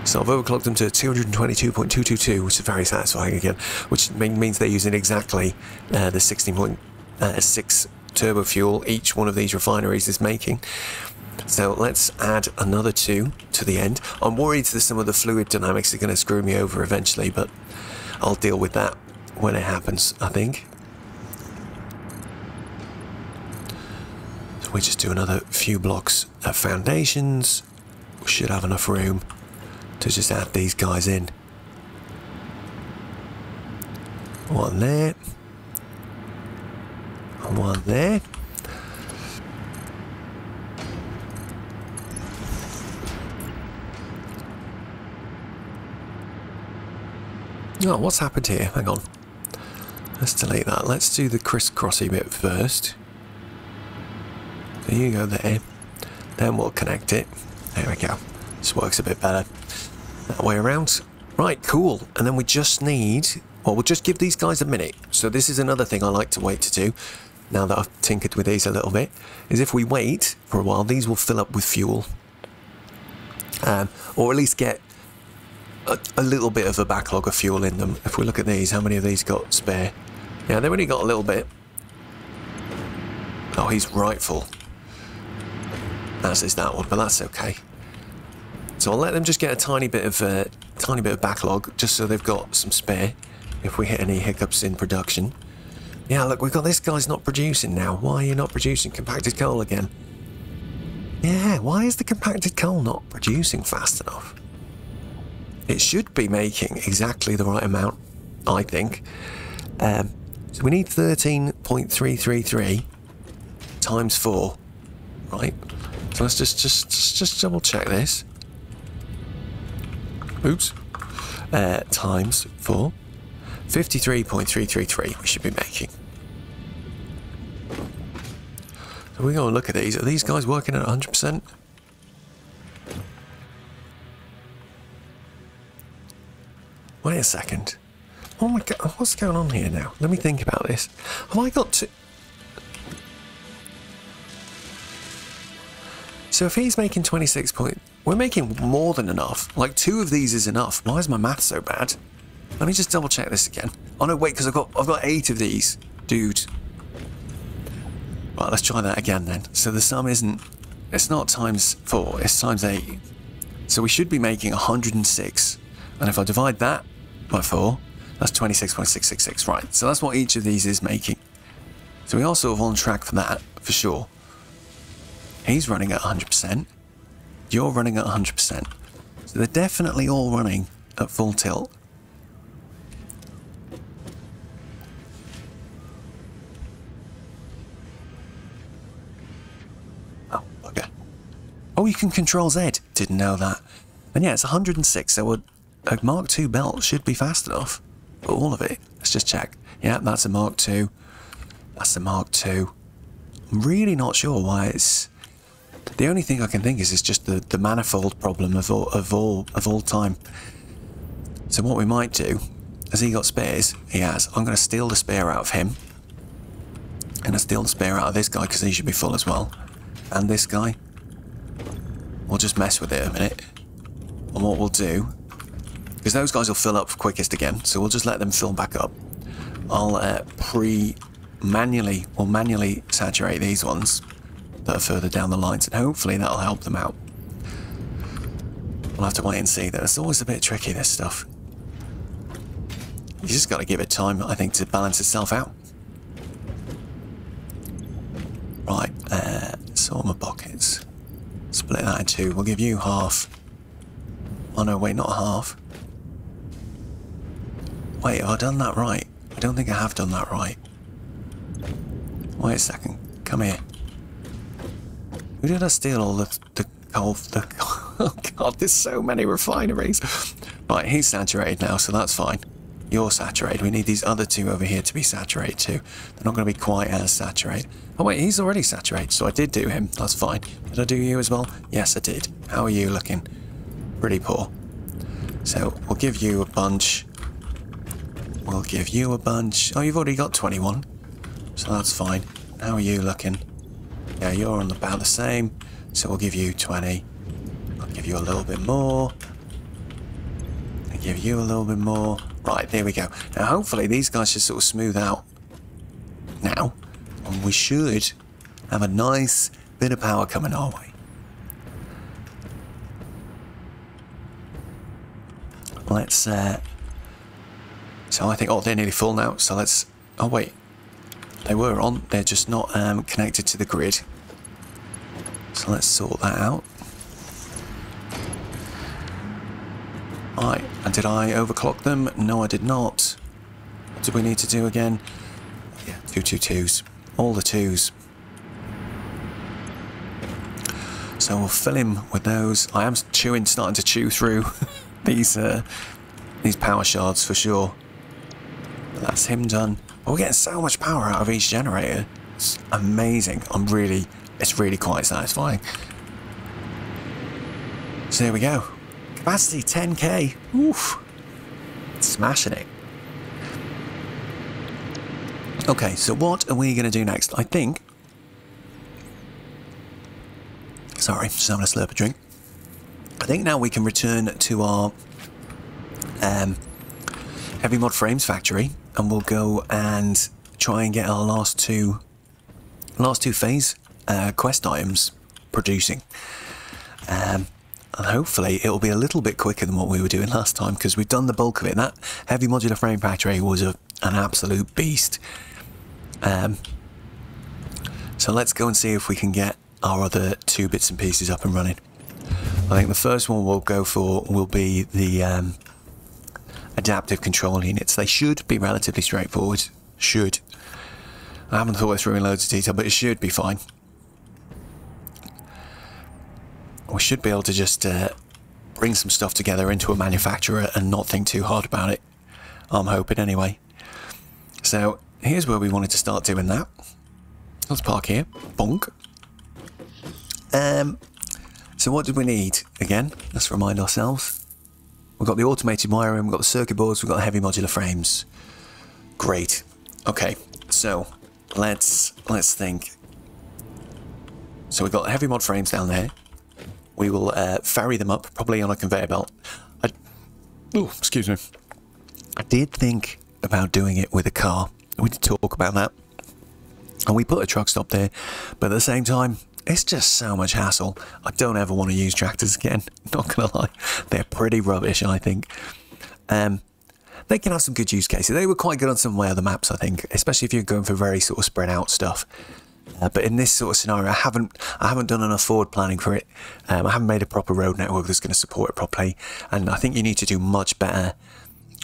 So I've overclocked them to 222.222, which is very satisfying again, which means they're using exactly uh, the 16.6 uh, turbo fuel each one of these refineries is making. So let's add another two to the end. I'm worried that some of the fluid dynamics are going to screw me over eventually, but I'll deal with that when it happens, I think. So we just do another few blocks of foundations. We should have enough room to just add these guys in. One there. One there. Oh, what's happened here? Hang on. Let's delete that. Let's do the crisscrossy bit first. There you go there. Then we'll connect it. There we go. This works a bit better that way around. Right, cool. And then we just need, well, we'll just give these guys a minute. So this is another thing I like to wait to do, now that I've tinkered with these a little bit, is if we wait for a while, these will fill up with fuel. Um, or at least get a, little bit of a backlog of fuel in them. If we look at these, how many of these got spare? Yeah, they've only got a little bit. Oh, he's rightful. As is that one, but that's okay. So I'll let them just get a tiny bit of uh, tiny bit of backlog, just so they've got some spare if we hit any hiccups in production. Yeah, look, we've got this guy's not producing now. Why are you not producing compacted coal again? Yeah, why is the compacted coal not producing fast enough? It should be making exactly the right amount, I think. Um, so we need 13.333 times 4, right? So let's just, just, just, just double check this oops, uh, times 4, 53.333 we should be making. So we go and look at these. Are these guys working at 100%? Wait a second. Oh my god, what's going on here now? Let me think about this. Have I got to... So if he's making 26 point... We're making more than enough. Like, two of these is enough. Why is my math so bad? Let me just double check this again. Oh no, wait, because I've got, I've got eight of these. Dude. Right, let's try that again then. So the sum isn't... It's not times four, it's times eight. So we should be making 106. And if I divide that by four, that's 26.666. Right, so that's what each of these is making. So we are sort of on track for that, for sure. He's running at 100%. You're running at 100%. So they're definitely all running at full tilt. Oh, okay. Oh, you can control Z. Didn't know that. And yeah, it's 106, so a, a Mark II belt should be fast enough. All of it. Let's just check. Yeah, that's a Mark II. That's a Mark II. I'm really not sure why it's... The only thing I can think is it's just the, the manifold problem of all, of all of all time. So what we might do, has he got spares? He has. I'm going to steal the spear out of him. And I steal the spear out of this guy because he should be full as well. And this guy. We'll just mess with it a minute. And what we'll do, because those guys will fill up quickest again, so we'll just let them fill back up. I'll uh, pre manually or manually saturate these ones that are further down the lines, and hopefully that'll help them out. We'll have to wait and see. That's always a bit tricky, this stuff. You just got to give it time, I think, to balance itself out. Right, uh, my buckets. Split that in two. We'll give you half. Oh no, wait, not half. Wait, have I done that right? I don't think I have done that right. Wait a second. Come here. Who did I steal all the the coal? The, <laughs> oh god, there's so many refineries. Right, he's saturated now, so that's fine. You're saturated. We need these other two over here to be saturated too. They're not going to be quite as saturated. Oh wait, he's already saturated, so I did do him. That's fine. Did I do you as well? Yes, I did. How are you looking? Pretty poor. So we'll give you a bunch. We'll give you a bunch. Oh, you've already got 21. So that's fine. How are you looking? Yeah, you're on about the same. So we'll give you 20. I'll give you a little bit more. I'll give you a little bit more. Right, there we go. Now, hopefully these guys should sort of smooth out now. And we should have a nice bit of power coming our way. Let's, uh... So I think, oh, they're nearly full now. So let's... Oh, wait. They were on. They're just not um, connected to the grid. So let's sort that out. Right, and did I overclock them? No, I did not. What do we need to do again? Yeah, two two twos. All the twos. So we'll fill him with those. I am chewing, starting to chew through <laughs> these uh, these power shards for sure. That's him done. But we're getting so much power out of each generator. It's amazing. I'm really, it's really quite satisfying. So there we go. Capacity 10k. Oof. Smashing it. Okay, so what are we going to do next? I think... Sorry, just having a slurp of drink. I think now we can return to our um, Heavy Mod Frames factory and we'll go and try and get our last two last two phase uh, quest items producing. Um, and hopefully it'll be a little bit quicker than what we were doing last time because we've done the bulk of it. That heavy modular frame factory was a, an absolute beast. Um, so let's go and see if we can get our other two bits and pieces up and running. I think the first one we'll go for will be the um, adaptive control units. They should be relatively straightforward. Should. I haven't thought it through in loads of detail, but it should be fine we should be able to just uh, bring some stuff together into a manufacturer and not think too hard about it. I'm hoping anyway. So here's where we wanted to start doing that. Let's park here. Bonk. Um, so what did we need? Again, let's remind ourselves. We've got the automated wiring, we've got the circuit boards, we've got the heavy modular frames. Great. Okay, so let's let's think. So we've got heavy mod frames down there we will uh, ferry them up, probably on a conveyor belt. I, oh, excuse me. I did think about doing it with a car. We did talk about that. And we put a truck stop there, but at the same time, it's just so much hassle. I don't ever want to use tractors again. <laughs> Not gonna lie, they're pretty rubbish. I think. Um, they can have some good use cases. They were quite good on some of my other maps, I think, especially if you're going for very sort of spread out stuff. Uh, but in this sort of scenario, I haven't I haven't done enough forward planning for it. Um, I haven't made a proper road network that's going to support it properly, and I think you need to do much better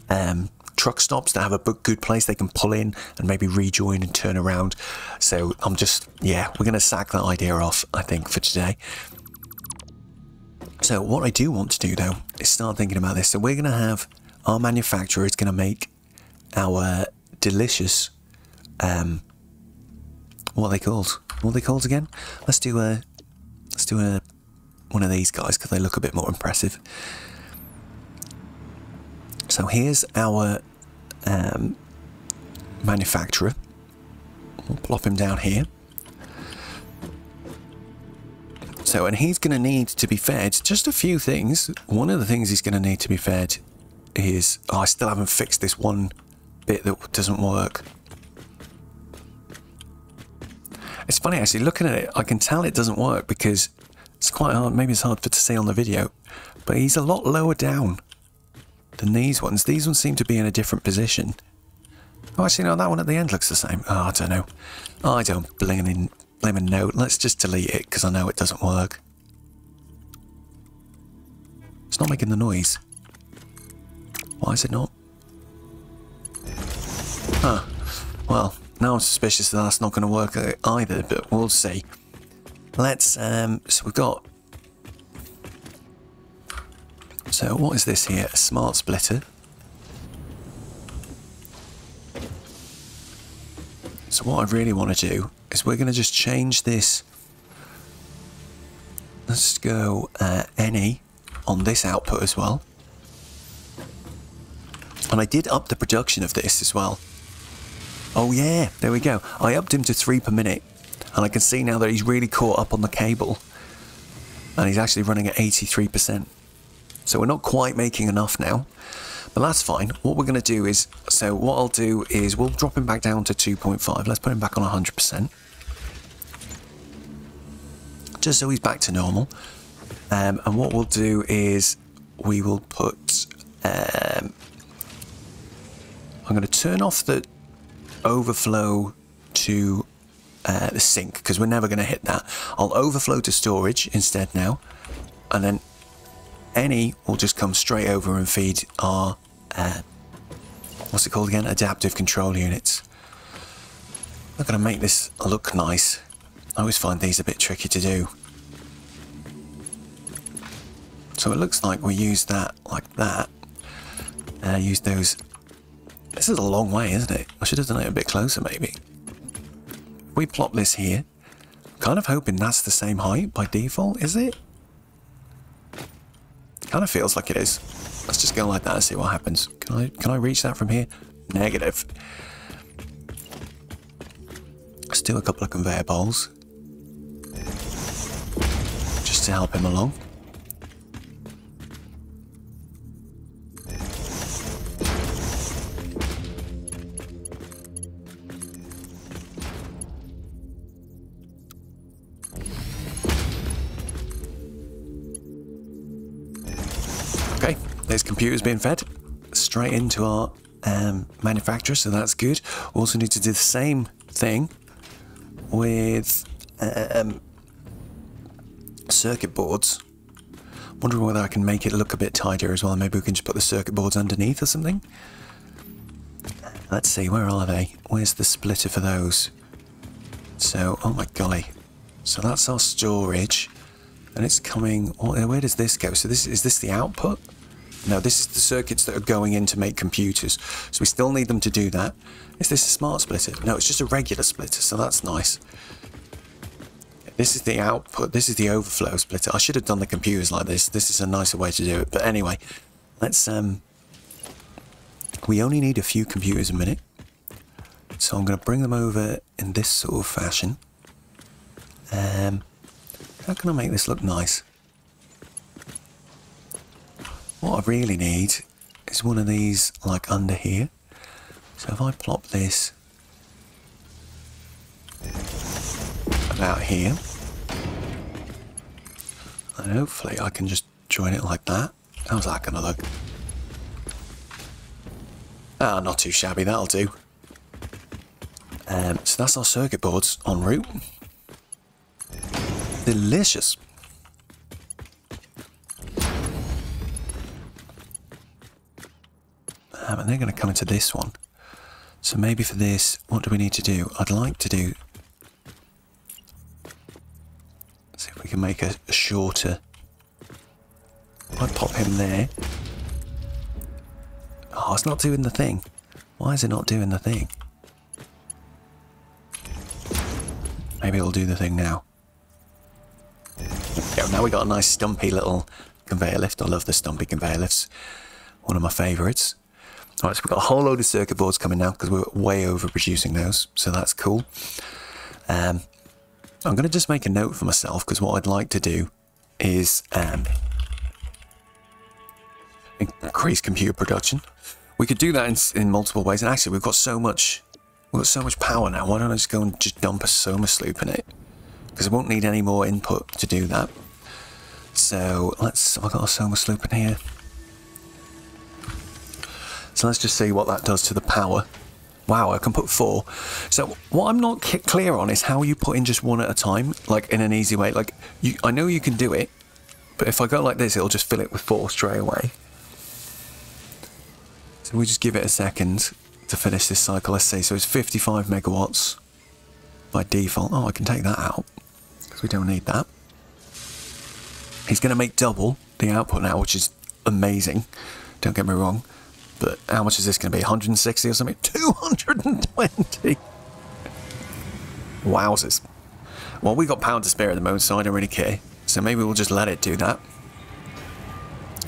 um, truck stops that have a good place they can pull in and maybe rejoin and turn around. So I'm just yeah, we're going to sack that idea off. I think for today. So what I do want to do though is start thinking about this. So we're going to have our manufacturer is going to make our delicious um, what are they called? What are they called again? Let's do a let's do a one of these guys because they look a bit more impressive. So here's our um, manufacturer. We'll plop him down here. So, and he's going to need to be fed just a few things. One of the things he's going to need to be fed is... Oh, I still haven't fixed this one bit that doesn't work. It's funny actually, looking at it, I can tell it doesn't work because it's quite hard, maybe it's hard for to see on the video, but he's a lot lower down than these ones. These ones seem to be in a different position. Oh, actually, no, that one at the end looks the same. Oh, I don't know. I don't blame in blame a note. Let's just delete it because I know it doesn't work. It's not making the noise. Why is it not? Huh. Well, now I'm suspicious that that's not going to work either, but we'll see. Let's, um, so we've got... So what is this here? A smart splitter. So what I really want to do is we're going to just change this. Let's go uh, any on this output as well. And I did up the production of this as well. Oh yeah, there we go. I upped him to three per minute. And I can see now that he's really caught up on the cable. And he's actually running at 83%. So we're not quite making enough now. But that's fine. What we're going to do is, so what I'll do is we'll drop him back down to 2.5. Let's put him back on 100%. Just so he's back to normal. Um, and what we'll do is we will put, um, I'm going to turn off the overflow to uh, the sink because we're never going to hit that. I'll overflow to storage instead now, and then any will just come straight over and feed our uh, what's it called again? Adaptive control units. I'm going to make this look nice. I always find these a bit tricky to do. So it looks like we use that like that. Uh, use those this is a long way, isn't it? I should have done it a bit closer, maybe. We plop this here. Kind of hoping that's the same height by default, is it? Kind of feels like it is. Let's just go like that and see what happens. Can I can I reach that from here? Negative. Let's do a couple of conveyor bowls. Just to help him along. There's computers being fed straight into our um, manufacturer, so that's good. Also need to do the same thing with um, circuit boards. Wondering whether I can make it look a bit tidier as well. Maybe we can just put the circuit boards underneath or something. Let's see, where are they? Where's the splitter for those? So, oh my golly. So that's our storage. And it's coming, where does this go? So this is this the output? No, this is the circuits that are going in to make computers. So we still need them to do that. Is this a smart splitter? No, it's just a regular splitter, so that's nice. This is the output. This is the overflow splitter. I should have done the computers like this. This is a nicer way to do it. But anyway, let's... um. We only need a few computers a minute. So I'm going to bring them over in this sort of fashion. Um, how can I make this look nice? What I really need is one of these like under here. So if I plop this about here, and hopefully I can just join it like that. How's that going to look? Ah, not too shabby, that'll do. Um, so that's our circuit boards en route. Delicious. Um, and they're going to come into this one. So maybe for this, what do we need to do? I'd like to do... see if we can make a, a shorter... I'd pop him there. Oh, it's not doing the thing. Why is it not doing the thing? Maybe it'll do the thing now. Yeah, now we got a nice stumpy little conveyor lift. I love the stumpy conveyor lifts. One of my favourites. Alright, so we've got a whole load of circuit boards coming now because we're way overproducing those, so that's cool. Um, I'm going to just make a note for myself because what I'd like to do is um, increase computer production. We could do that in, in multiple ways, and actually we've got so much we've got so much power now. Why don't I just go and just dump a Somersloop in it? Because I won't need any more input to do that. So let's. I've got a Somersloop in here. So let's just see what that does to the power. Wow, I can put four. So what I'm not clear on is how you put in just one at a time, like in an easy way. Like you, I know you can do it, but if I go like this, it'll just fill it with four straight away. So we just give it a second to finish this cycle. Let's see. So it's 55 megawatts by default. Oh, I can take that out because we don't need that. He's going to make double the output now, which is amazing. Don't get me wrong. But how much is this going to be? 160 or something? 220! Wowzers. Well, we've got power to spare at the moment, so I don't really care. So maybe we'll just let it do that.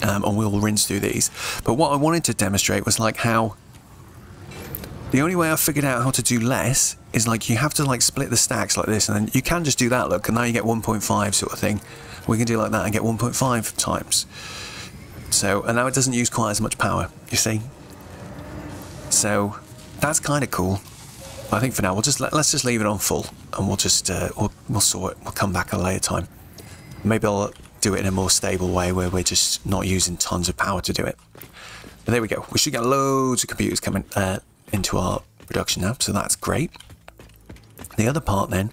Um, and we'll rinse through these. But what I wanted to demonstrate was like how... The only way I figured out how to do less is like you have to like split the stacks like this and then you can just do that look and now you get 1.5 sort of thing. We can do like that and get 1.5 times. So, and now it doesn't use quite as much power, you see? So, that's kind of cool. I think for now, we'll just let, let's just leave it on full and we'll just, uh, we'll, we'll sort it. We'll come back a later time. Maybe I'll do it in a more stable way where we're just not using tons of power to do it. But there we go. We should get loads of computers coming uh, into our production now, so that's great. The other part then,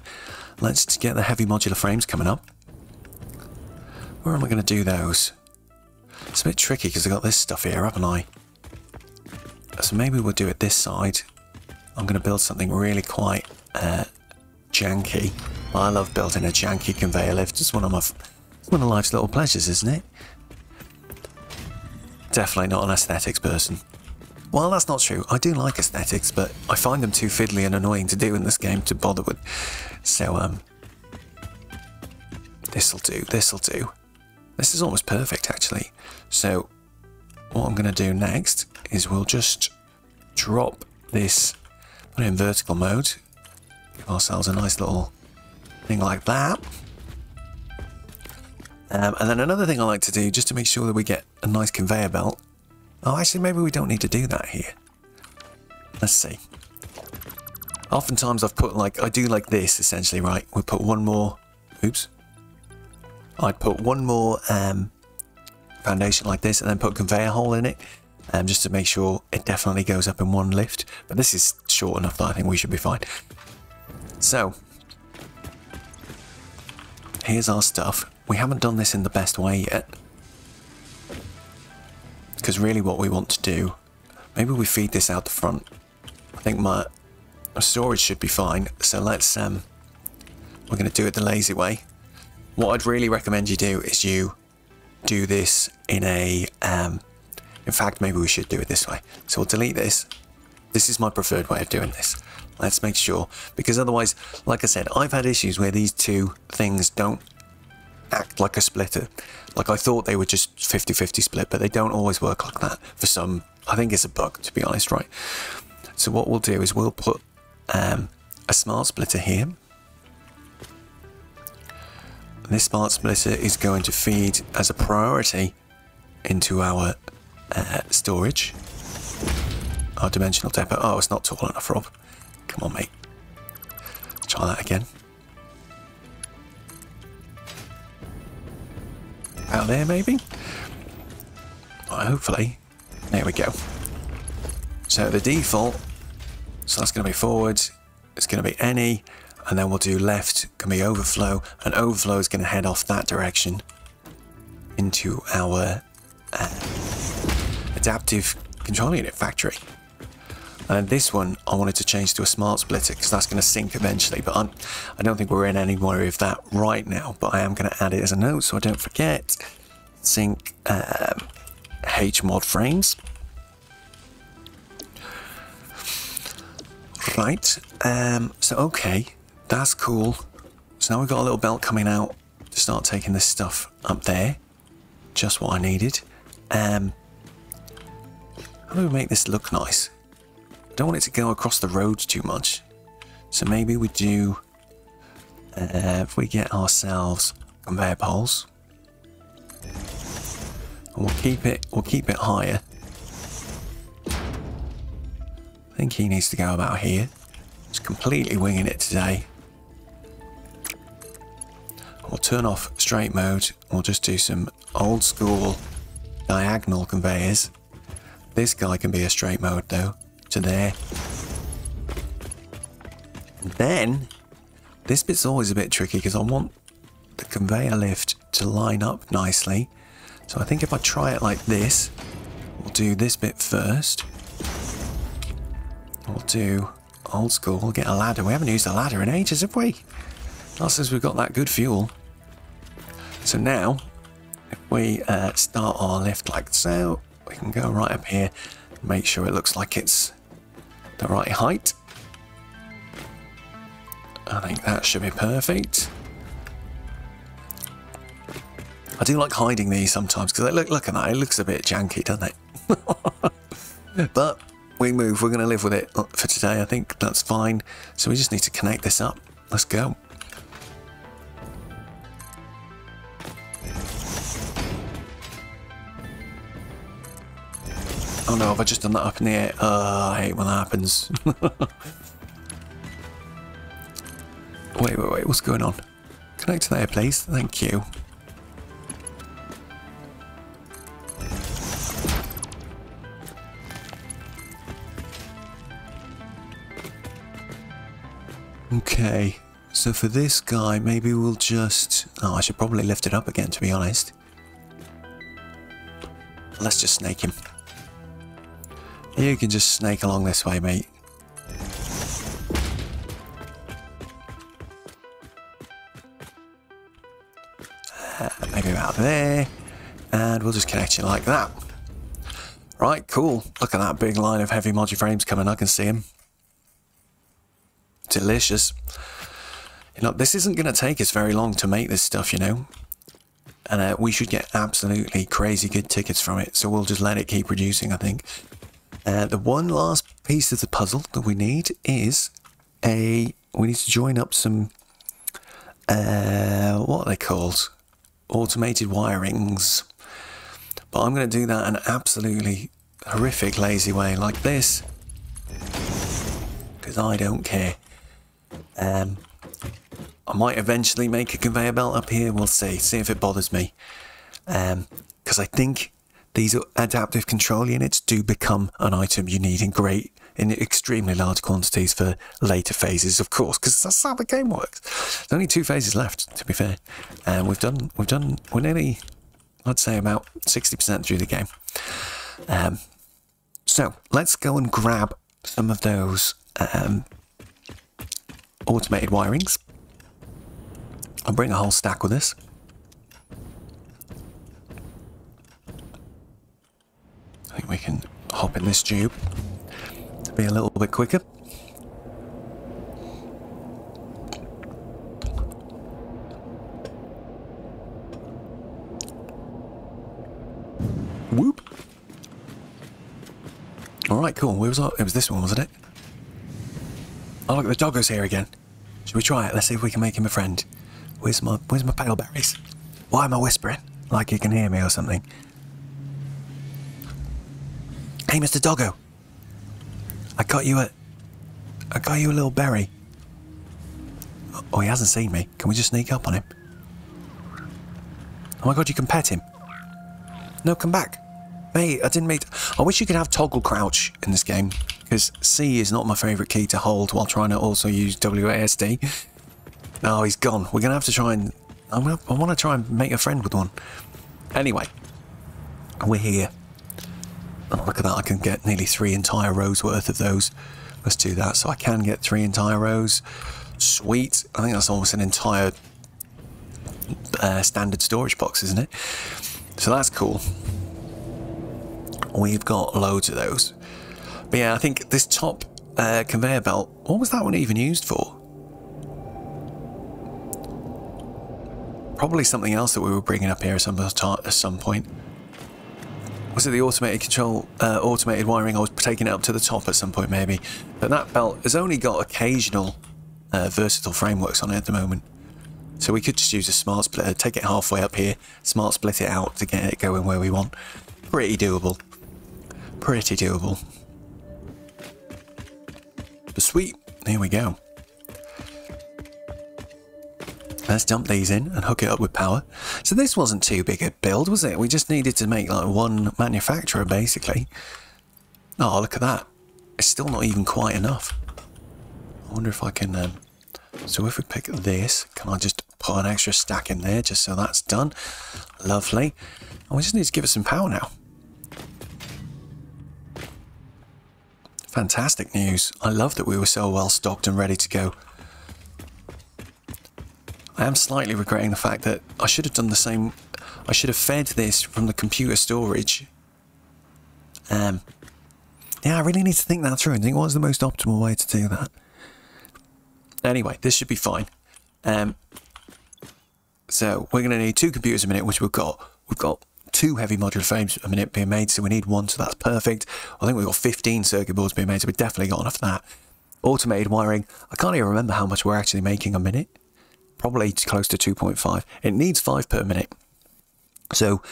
let's get the heavy modular frames coming up. Where am I going to do those? It's a bit tricky because I've got this stuff here, haven't I? So maybe we'll do it this side. I'm going to build something really quite uh, janky. I love building a janky conveyor lift. It's one of my one of life's little pleasures, isn't it? Definitely not an aesthetics person. Well, that's not true. I do like aesthetics, but I find them too fiddly and annoying to do in this game to bother with. So, um, this'll do. This'll do. This is almost perfect, actually. So what I'm going to do next is we'll just drop this, put it in vertical mode, give ourselves a nice little thing like that. Um, and then another thing I like to do, just to make sure that we get a nice conveyor belt. Oh, actually, maybe we don't need to do that here. Let's see. Oftentimes I've put like, I do like this essentially, right? We put one more, oops. I'd put one more um, foundation like this and then put a conveyor hole in it um, just to make sure it definitely goes up in one lift. But this is short enough that I think we should be fine. So, here's our stuff. We haven't done this in the best way yet. Because really what we want to do, maybe we feed this out the front. I think my, storage should be fine. So let's, um, we're going to do it the lazy way. What I'd really recommend you do is you do this in a, um, in fact, maybe we should do it this way. So we'll delete this. This is my preferred way of doing this. Let's make sure, because otherwise, like I said, I've had issues where these two things don't act like a splitter. Like I thought they were just 50-50 split, but they don't always work like that for some, I think it's a bug to be honest, right? So what we'll do is we'll put um, a smart splitter here this smart splitter is going to feed as a priority into our uh, storage. Our dimensional depot. Oh, it's not tall enough, Rob. Come on, mate. Try that again. Out there, maybe? Hopefully. There we go. So the default, so that's going to be forward. It's going to be any. And then we'll do left can be overflow, and overflow is going to head off that direction into our uh, adaptive control unit factory. And this one I wanted to change to a smart splitter because that's going to sink eventually, but I'm, I do not think we're in any worry of that right now, but I am going to add it as a note so I don't forget. Sink um, HMOD frames. Right, um, so okay, that's cool. So now we've got a little belt coming out to start taking this stuff up there. Just what I needed. Um, how do we make this look nice? I don't want it to go across the road too much. So maybe we do, uh, if we get ourselves conveyor poles, and we'll keep it, we'll keep it higher. I think he needs to go about here. He's completely winging it today. We'll turn off straight mode. We'll just do some old school diagonal conveyors. This guy can be a straight mode though, to there. And then, this bit's always a bit tricky because I want the conveyor lift to line up nicely. So I think if I try it like this, we'll do this bit first. We'll do old school, we'll get a ladder. We haven't used a ladder in ages, have we? Not since we've got that good fuel. So now, if we uh, start our lift like so, we can go right up here, make sure it looks like it's the right height. I think that should be perfect. I do like hiding these sometimes because look, look at that, it looks a bit janky, doesn't it? <laughs> but we move, we're going to live with it for today. I think that's fine. So we just need to connect this up. Let's go. Oh no, have I just done that up in the air? Uh, I hate when that happens. <laughs> wait, wait, wait, what's going on? Connect to there, please. Thank you. Okay, so for this guy, maybe we'll just... Oh, I should probably lift it up again, to be honest. Let's just snake him. You can just snake along this way, mate. Uh, maybe about there. And we'll just connect you like that. Right, cool. Look at that big line of heavy modular frames coming. I can see them. Delicious. You know, this isn't going to take us very long to make this stuff, you know. And uh, we should get absolutely crazy good tickets from it. So we'll just let it keep producing, I think. Uh, the one last piece of the puzzle that we need is a. We need to join up some. Uh, what are they called? Automated wirings. But I'm going to do that in an absolutely horrific, lazy way like this. Because I don't care. Um, I might eventually make a conveyor belt up here. We'll see. See if it bothers me. Because um, I think these adaptive control units do become an item you need in great, in extremely large quantities for later phases, of course, because that's how the game works. There's only two phases left, to be fair, and we've done, we've done, we're nearly, I'd say, about sixty percent through the game. Um, so let's go and grab some of those um, automated wirings. I'll bring a whole stack with us. I think we can hop in this tube to be a little bit quicker. Whoop. All right, cool. Where was? It was this one, wasn't it? Oh, look, the doggo's here again. Should we try it? Let's see if we can make him a friend. Where's my Where's my pale berries? Why am I whispering? Like you can hear me or something. Hey, Mr. Doggo. I got you a... I got you a little berry. Oh, he hasn't seen me. Can we just sneak up on him? Oh my god, you can pet him. No, come back. Mate, I didn't mean to... I wish you could have toggle crouch in this game, because C is not my favourite key to hold while trying to also use WASD. Oh, he's gone. We're going to have to try and... I want to try and make a friend with one. Anyway, we're here. Oh, look at that. I can get nearly three entire rows worth of those. Let's do that. So I can get three entire rows. Sweet. I think that's almost an entire uh, standard storage box, isn't it? So that's cool. We've got loads of those. But yeah, I think this top uh, conveyor belt, what was that one even used for? Probably something else that we were bringing up here at some, at some point. Was it the automated control, uh, automated wiring? I was taking it up to the top at some point maybe. But that belt has only got occasional uh, versatile frameworks on it at the moment. So we could just use a smart splitter, take it halfway up here, smart split it out to get it going where we want. Pretty doable. Pretty doable. But sweet, here we go. Let's dump these in and hook it up with power. So this wasn't too big a build, was it? We just needed to make like one manufacturer, basically. Oh, look at that. It's still not even quite enough. I wonder if I can... Um, so if we pick this, can I just put an extra stack in there just so that's done? Lovely. And we just need to give it some power now. Fantastic news. I love that we were so well stocked and ready to go. I am slightly regretting the fact that I should have done the same. I should have fed this from the computer storage. Um, yeah, I really need to think that through and think what's the most optimal way to do that. Anyway, this should be fine. Um, so we're going to need two computers a minute, which we've got. We've got two heavy modular frames a minute being made, so we need one, so that's perfect. I think we've got 15 circuit boards being made, so we've definitely got enough of that. Automated wiring, I can't even remember how much we're actually making a minute probably close to 2.5. It needs 5 per minute. So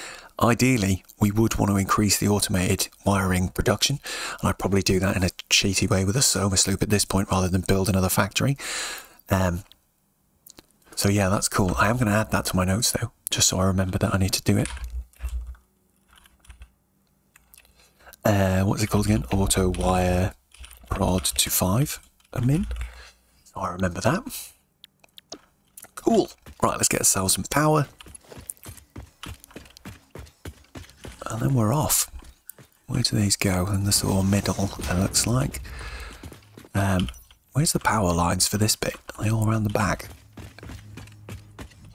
ideally, we would want to increase the automated wiring production, and I'd probably do that in a cheaty way with a Somersloop at this point rather than build another factory. Um, so yeah, that's cool. I am going to add that to my notes though, just so I remember that I need to do it. Uh, what's it called again? Auto wire prod to 5 a min. So I remember that. Cool. Right, let's get ourselves some power. And then we're off. Where do these go? In the sort middle, it looks like. Um, where's the power lines for this bit? Are they all around the back?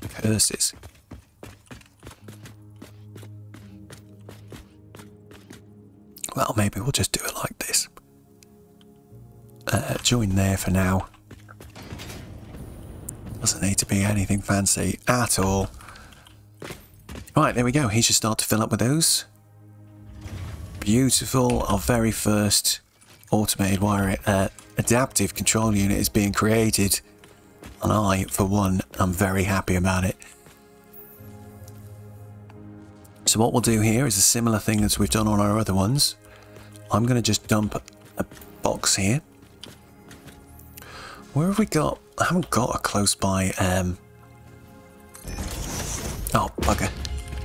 Curses. Well, maybe we'll just do it like this. Uh, join there for now. Doesn't need to be anything fancy at all. Right, there we go. He should start to fill up with those. Beautiful. Our very first automated wire uh, adaptive control unit is being created. And I, for one, am very happy about it. So what we'll do here is a similar thing as we've done on our other ones. I'm going to just dump a box here. Where have we got? I haven't got a close by. Um... Oh, bugger.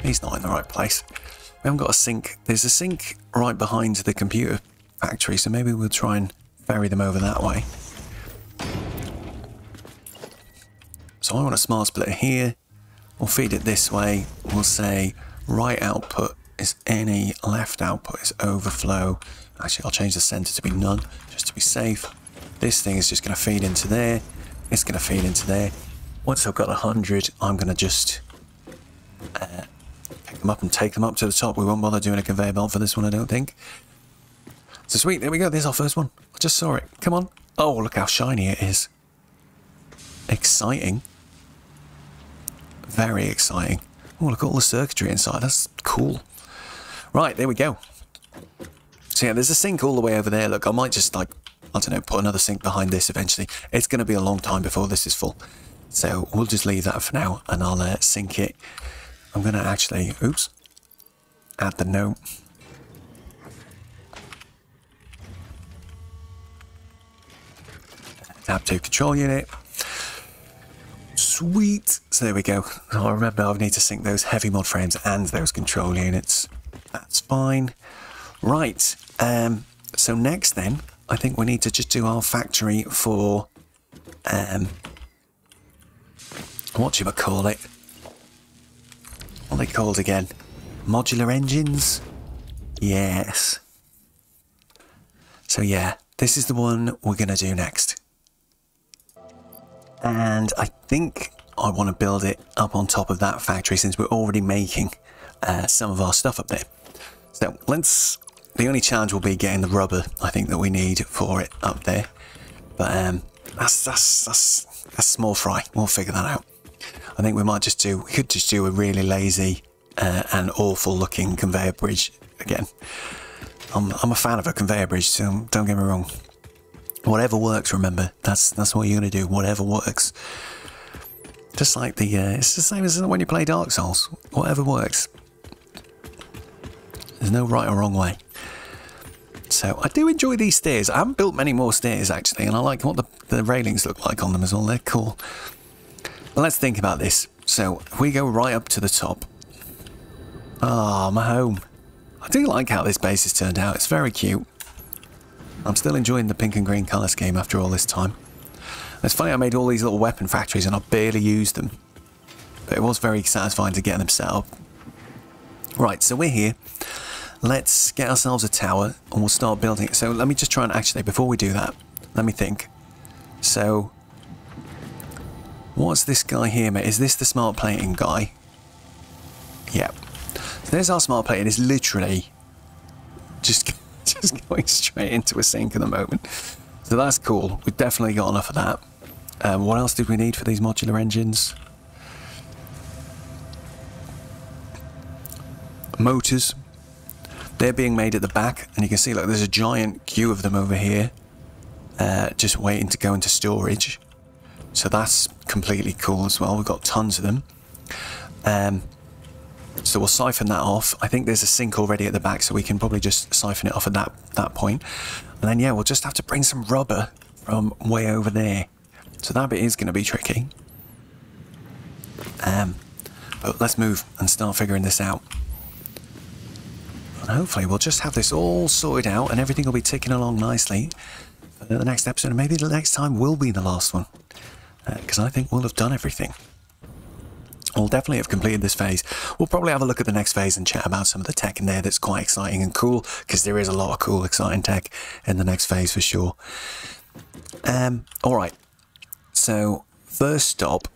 He's not in the right place. We haven't got a sink. There's a sink right behind the computer factory, so maybe we'll try and ferry them over that way. So I want a smart splitter here. We'll feed it this way. We'll say right output is any, left output is overflow. Actually, I'll change the center to be none, just to be safe. This thing is just going to feed into there. It's going to feed into there. Once I've got 100, I'm going to just uh, pick them up and take them up to the top. We won't bother doing a conveyor belt for this one, I don't think. So sweet, there we go. There's our first one. I just saw it. Come on. Oh, look how shiny it is. Exciting. Very exciting. Oh, look at all the circuitry inside. That's cool. Right, there we go. So yeah, there's a sink all the way over there. Look, I might just like I don't know, put another sink behind this eventually. It's going to be a long time before this is full. So we'll just leave that for now and I'll uh, sink it. I'm going to actually, oops, add the note. Adaptive control unit. Sweet. So there we go. I remember I need to sink those heavy mod frames and those control units. That's fine. Right. Um, so next then, I think we need to just do our factory for um, what you call it? What are they called again? Modular engines? Yes. So yeah, this is the one we're going to do next. And I think I want to build it up on top of that factory since we're already making uh, some of our stuff up there. So let's, the only challenge will be getting the rubber I think that we need for it up there. But um, that's, that's, that's, that's small fry. We'll figure that out. I think we might just do, we could just do a really lazy uh, and awful looking conveyor bridge again. I'm, I'm a fan of a conveyor bridge, so don't get me wrong. Whatever works, remember, that's that's what you're going to do, whatever works. Just like the, uh, it's the same as when you play Dark Souls, whatever works. There's no right or wrong way. So I do enjoy these stairs. I haven't built many more stairs actually, and I like what the, the railings look like on them as well. They're cool. But let's think about this. So we go right up to the top. Ah, oh, my home. I do like how this base has turned out. It's very cute. I'm still enjoying the pink and green colour scheme after all this time. It's funny I made all these little weapon factories and I barely used them. But it was very satisfying to get them set up. Right, so we're here. Let's get ourselves a tower and we'll start building it. So let me just try and actually, before we do that, let me think. So, what's this guy here, mate? Is this the smart plating guy? Yep. So there's our smart plating. It's literally just, <laughs> just going straight into a sink at the moment. So that's cool. We've definitely got enough of that. Um, what else did we need for these modular engines? Motors. They're being made at the back, and you can see, look, there's a giant queue of them over here, uh, just waiting to go into storage. So that's completely cool as well. We've got tons of them. Um, so we'll siphon that off. I think there's a sink already at the back, so we can probably just siphon it off at that, that point. And then, yeah, we'll just have to bring some rubber from way over there. So that bit is going to be tricky. Um, but let's move and start figuring this out. And hopefully we'll just have this all sorted out and everything will be ticking along nicely for the next episode. And maybe the next time will be the last one. Because uh, I think we'll have done everything. We'll definitely have completed this phase. We'll probably have a look at the next phase and chat about some of the tech in there that's quite exciting and cool, because there is a lot of cool, exciting tech in the next phase for sure. Um, all right, so first stop,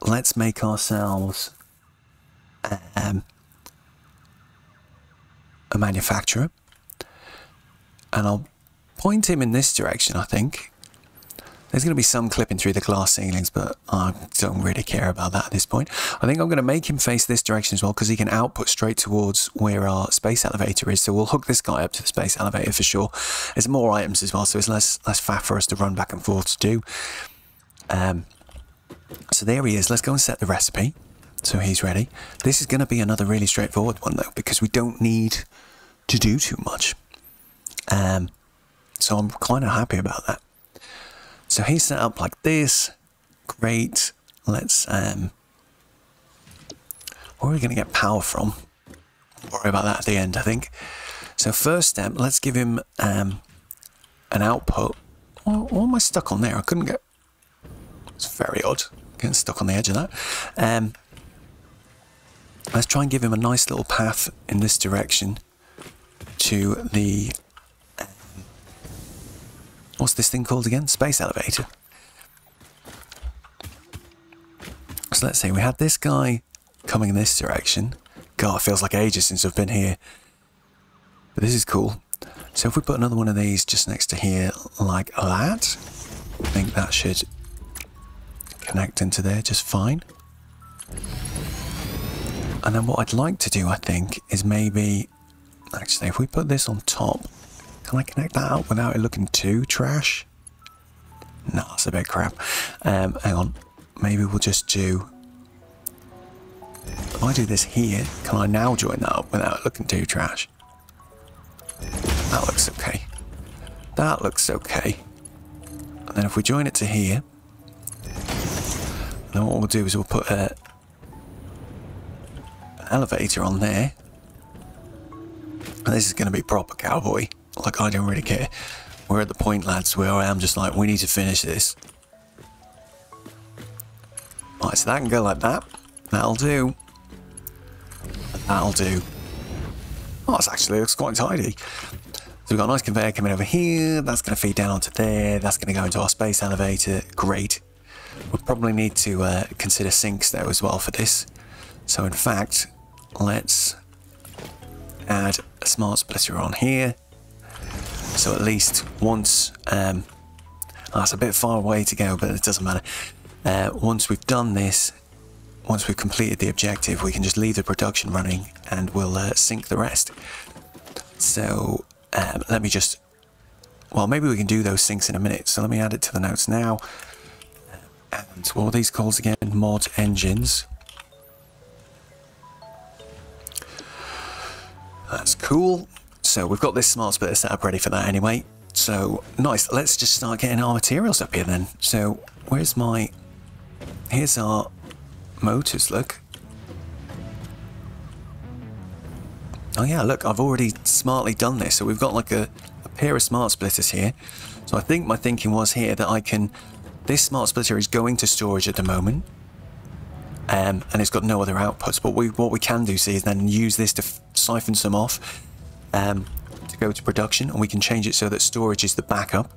let's make ourselves um, a manufacturer. And I'll point him in this direction, I think. There's going to be some clipping through the glass ceilings, but I don't really care about that at this point. I think I'm going to make him face this direction as well because he can output straight towards where our space elevator is. So we'll hook this guy up to the space elevator for sure. There's more items as well, so it's less less faff for us to run back and forth to do. Um, so there he is. Let's go and set the recipe. So he's ready. This is going to be another really straightforward one though, because we don't need to do too much. Um, so I'm kind of happy about that. So he's set up like this. Great. Let's, um, where are we going to get power from? worry about that at the end, I think. So first step, let's give him um, an output. Why, why am I stuck on there? I couldn't get... It's very odd, getting stuck on the edge of that. Um, let's try and give him a nice little path in this direction to the What's this thing called again? Space elevator. So let's see, we had this guy coming in this direction. God, it feels like ages since I've been here. But this is cool. So if we put another one of these just next to here like that, I think that should connect into there just fine. And then what I'd like to do, I think, is maybe, actually, if we put this on top, can I connect that up without it looking too trash? No, that's a bit crap. Um, hang on. Maybe we'll just do... If I do this here, can I now join that up without it looking too trash? That looks okay. That looks okay. And then if we join it to here, then what we'll do is we'll put a, an elevator on there. This is going to be proper cowboy. Like, I don't really care. We're at the point, lads, where I am just like, we need to finish this. Right, so that can go like that. That'll do. That'll do. Oh, it actually looks quite tidy. So we've got a nice conveyor coming over here. That's going to feed down onto there. That's going to go into our space elevator. Great. We'll probably need to uh, consider sinks though as well for this. So in fact, let's add a smart splitter on here. So at least once, um, oh, that's a bit far away to go, but it doesn't matter. Uh, once we've done this, once we've completed the objective, we can just leave the production running and we'll uh, sink the rest. So um, let me just, well, maybe we can do those sinks in a minute. So let me add it to the notes now. And what are these calls again? Mod engines. That's cool. So we've got this smart splitter set up ready for that anyway. So nice. Let's just start getting our materials up here then. So where's my... Here's our motors, look. Oh yeah, look, I've already smartly done this. So we've got like a, a pair of smart splitters here. So I think my thinking was here that I can... This smart splitter is going to storage at the moment. Um, and it's got no other outputs. But we, what we can do, see, is then use this to siphon some off um, to go to production. And we can change it so that storage is the backup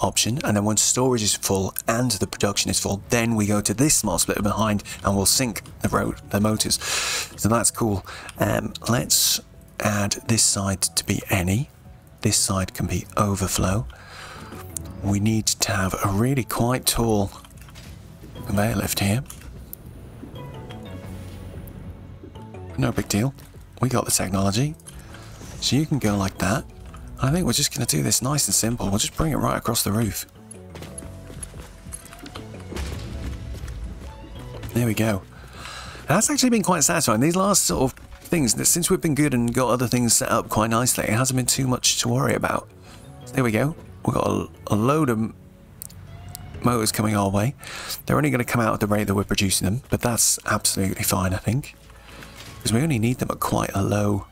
option. And then once storage is full and the production is full, then we go to this smart splitter behind and we'll sink the, road, the motors. So that's cool. Um, let's add this side to be any. This side can be overflow. We need to have a really quite tall conveyor lift here. No big deal. We got the technology. So you can go like that. I think we're just going to do this nice and simple. We'll just bring it right across the roof. There we go. That's actually been quite satisfying. These last sort of things, since we've been good and got other things set up quite nicely, it hasn't been too much to worry about. there we go. We've got a, a load of motors coming our way. They're only going to come out at the rate that we're producing them, but that's absolutely fine, I think. Because we only need them at quite a low...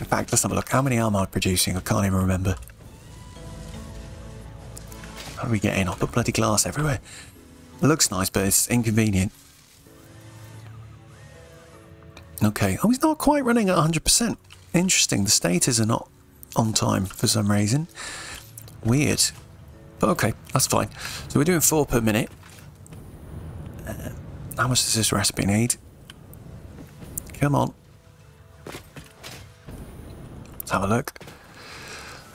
In fact, let's have a look. How many am I producing? I can't even remember. How do we get in? I'll put bloody glass everywhere. It looks nice, but it's inconvenient. Okay. Oh, he's not quite running at 100%. Interesting. The stators are not on time for some reason. Weird. But okay, that's fine. So we're doing four per minute. Uh, how much does this recipe need? Come on. Let's have a look.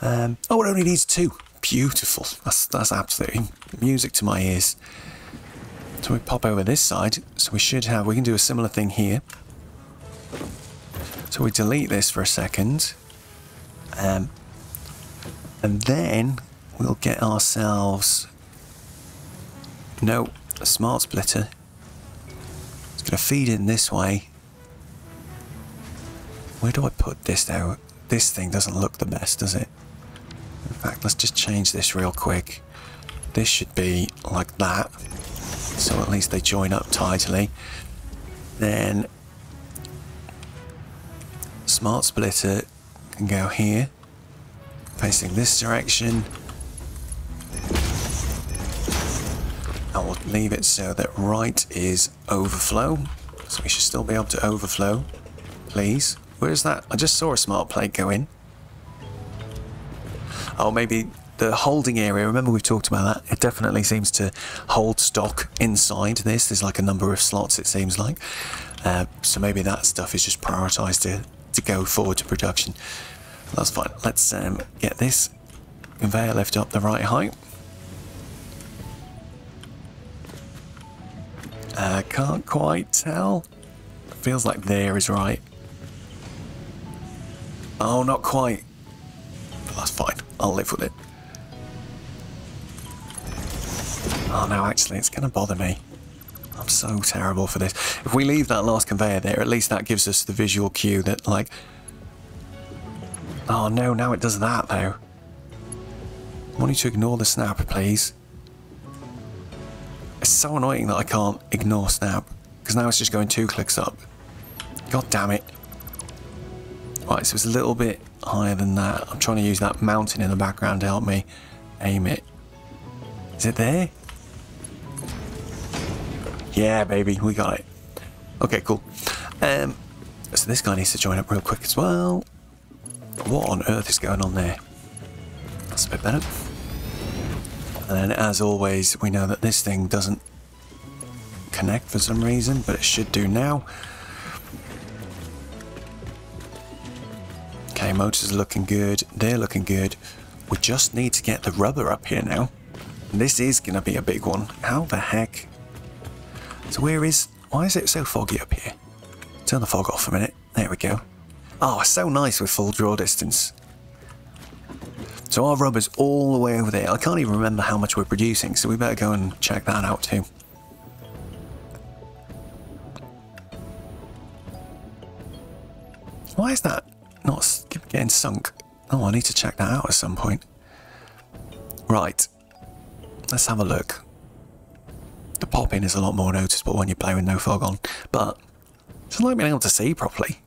Um, oh, it only needs two. Beautiful. That's, that's absolutely music to my ears. So we pop over this side. So we should have, we can do a similar thing here. So we delete this for a second. Um, and then we'll get ourselves... No, a smart splitter. It's going to feed in this way. Where do I put this though? This thing doesn't look the best, does it? In fact, let's just change this real quick. This should be like that. So at least they join up tidily. Then smart splitter can go here, facing this direction. I will leave it so that right is overflow. So we should still be able to overflow, please. Where's that? I just saw a smart plate go in. Oh, maybe the holding area. Remember we've talked about that. It definitely seems to hold stock inside this. There's like a number of slots, it seems like. Uh, so maybe that stuff is just prioritized to to go forward to production. That's fine. Let's um, get this conveyor lift up the right height. Uh, can't quite tell. Feels like there is right. Oh, not quite. That's fine. I'll live with it. Oh no, actually, it's going to bother me. I'm so terrible for this. If we leave that last conveyor there, at least that gives us the visual cue that, like... Oh no, now it does that, though. I want you to ignore the snap, please. It's so annoying that I can't ignore snap, because now it's just going two clicks up. God damn it. Right, so it's a little bit higher than that. I'm trying to use that mountain in the background to help me aim it. Is it there? Yeah, baby, we got it. Okay, cool. Um, so this guy needs to join up real quick as well. What on earth is going on there? That's a bit better. And then, as always, we know that this thing doesn't connect for some reason, but it should do now. Okay, motors are looking good. They're looking good. We just need to get the rubber up here now. This is going to be a big one. How the heck? So where is... Why is it so foggy up here? Turn the fog off a minute. There we go. Oh, so nice with full draw distance. So our rubber's all the way over there. I can't even remember how much we're producing, so we better go and check that out too. Why is that not getting sunk? Oh, I need to check that out at some point. Right. Let's have a look. The popping is a lot more noticeable when you play with no fog on, but it's like being able to see properly.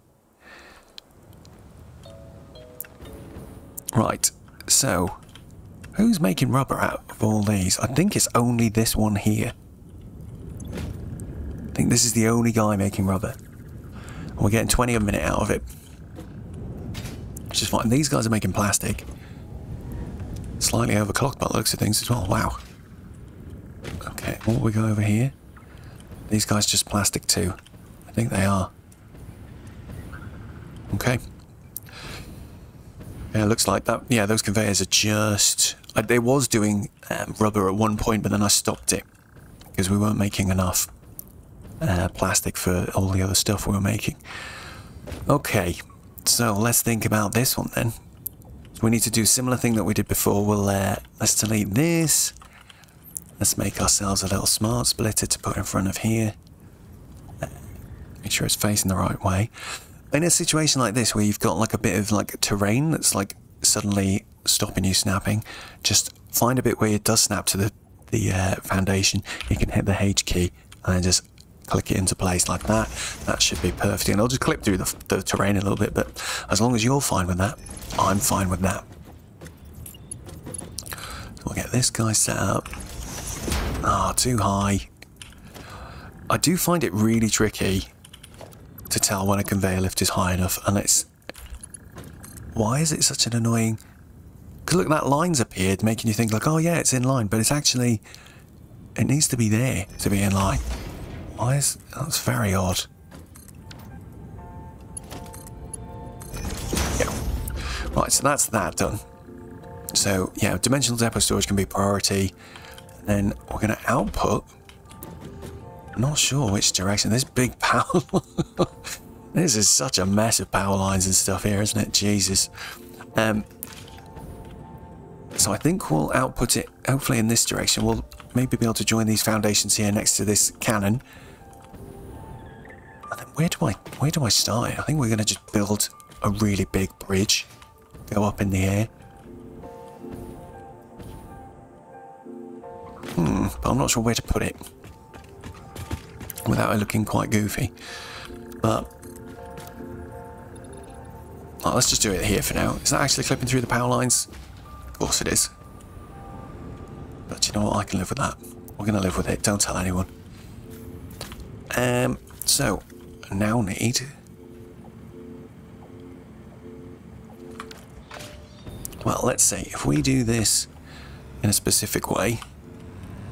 Right, so who's making rubber out of all these? I think it's only this one here. I think this is the only guy making rubber. We're getting 20 a minute out of it. Which is fine. These guys are making plastic. Slightly overclocked by the looks of things as well. Wow. Okay, what we go over here? These guys just plastic too. I think they are. Okay. Yeah, looks like that. Yeah, those conveyors are just... I, it was doing um, rubber at one point, but then I stopped it because we weren't making enough uh, plastic for all the other stuff we were making. Okay, so let's think about this one then. So we need to do similar thing that we did before. We'll uh, let's delete this. Let's make ourselves a little smart splitter to put in front of here. Make sure it's facing the right way. In a situation like this where you've got like a bit of like terrain that's like suddenly stopping you snapping, just find a bit where it does snap to the, the uh, foundation. You can hit the H key and just click it into place like that. That should be perfect. And I'll just clip through the, the terrain a little bit, but as long as you're fine with that, I'm fine with that. We'll get this guy set up. Ah, oh, too high. I do find it really tricky to tell when a conveyor lift is high enough, and it's... Why is it such an annoying... Because look, that line's appeared, making you think like, oh yeah, it's in line, but it's actually... It needs to be there to be in line. Why is... That's very odd. Yeah. Right, so that's that done. So, yeah, dimensional depot storage can be priority. And then we're going to output. not sure which direction. This big <laughs> power... this is such a mess of power lines and stuff here, isn't it? Jesus. Um, so I think we'll output it, hopefully in this direction. We'll maybe be able to join these foundations here next to this cannon. Where do I where do I start? I think we're going to just build a really big bridge, go up in the air. Hmm, but I'm not sure where to put it without it looking quite goofy. But oh, let's just do it here for now. Is that actually clipping through the power lines? Of course it is. But you know what? I can live with that. We're going to live with it. Don't tell anyone. Um, so now need well let's see. If we do this in a specific way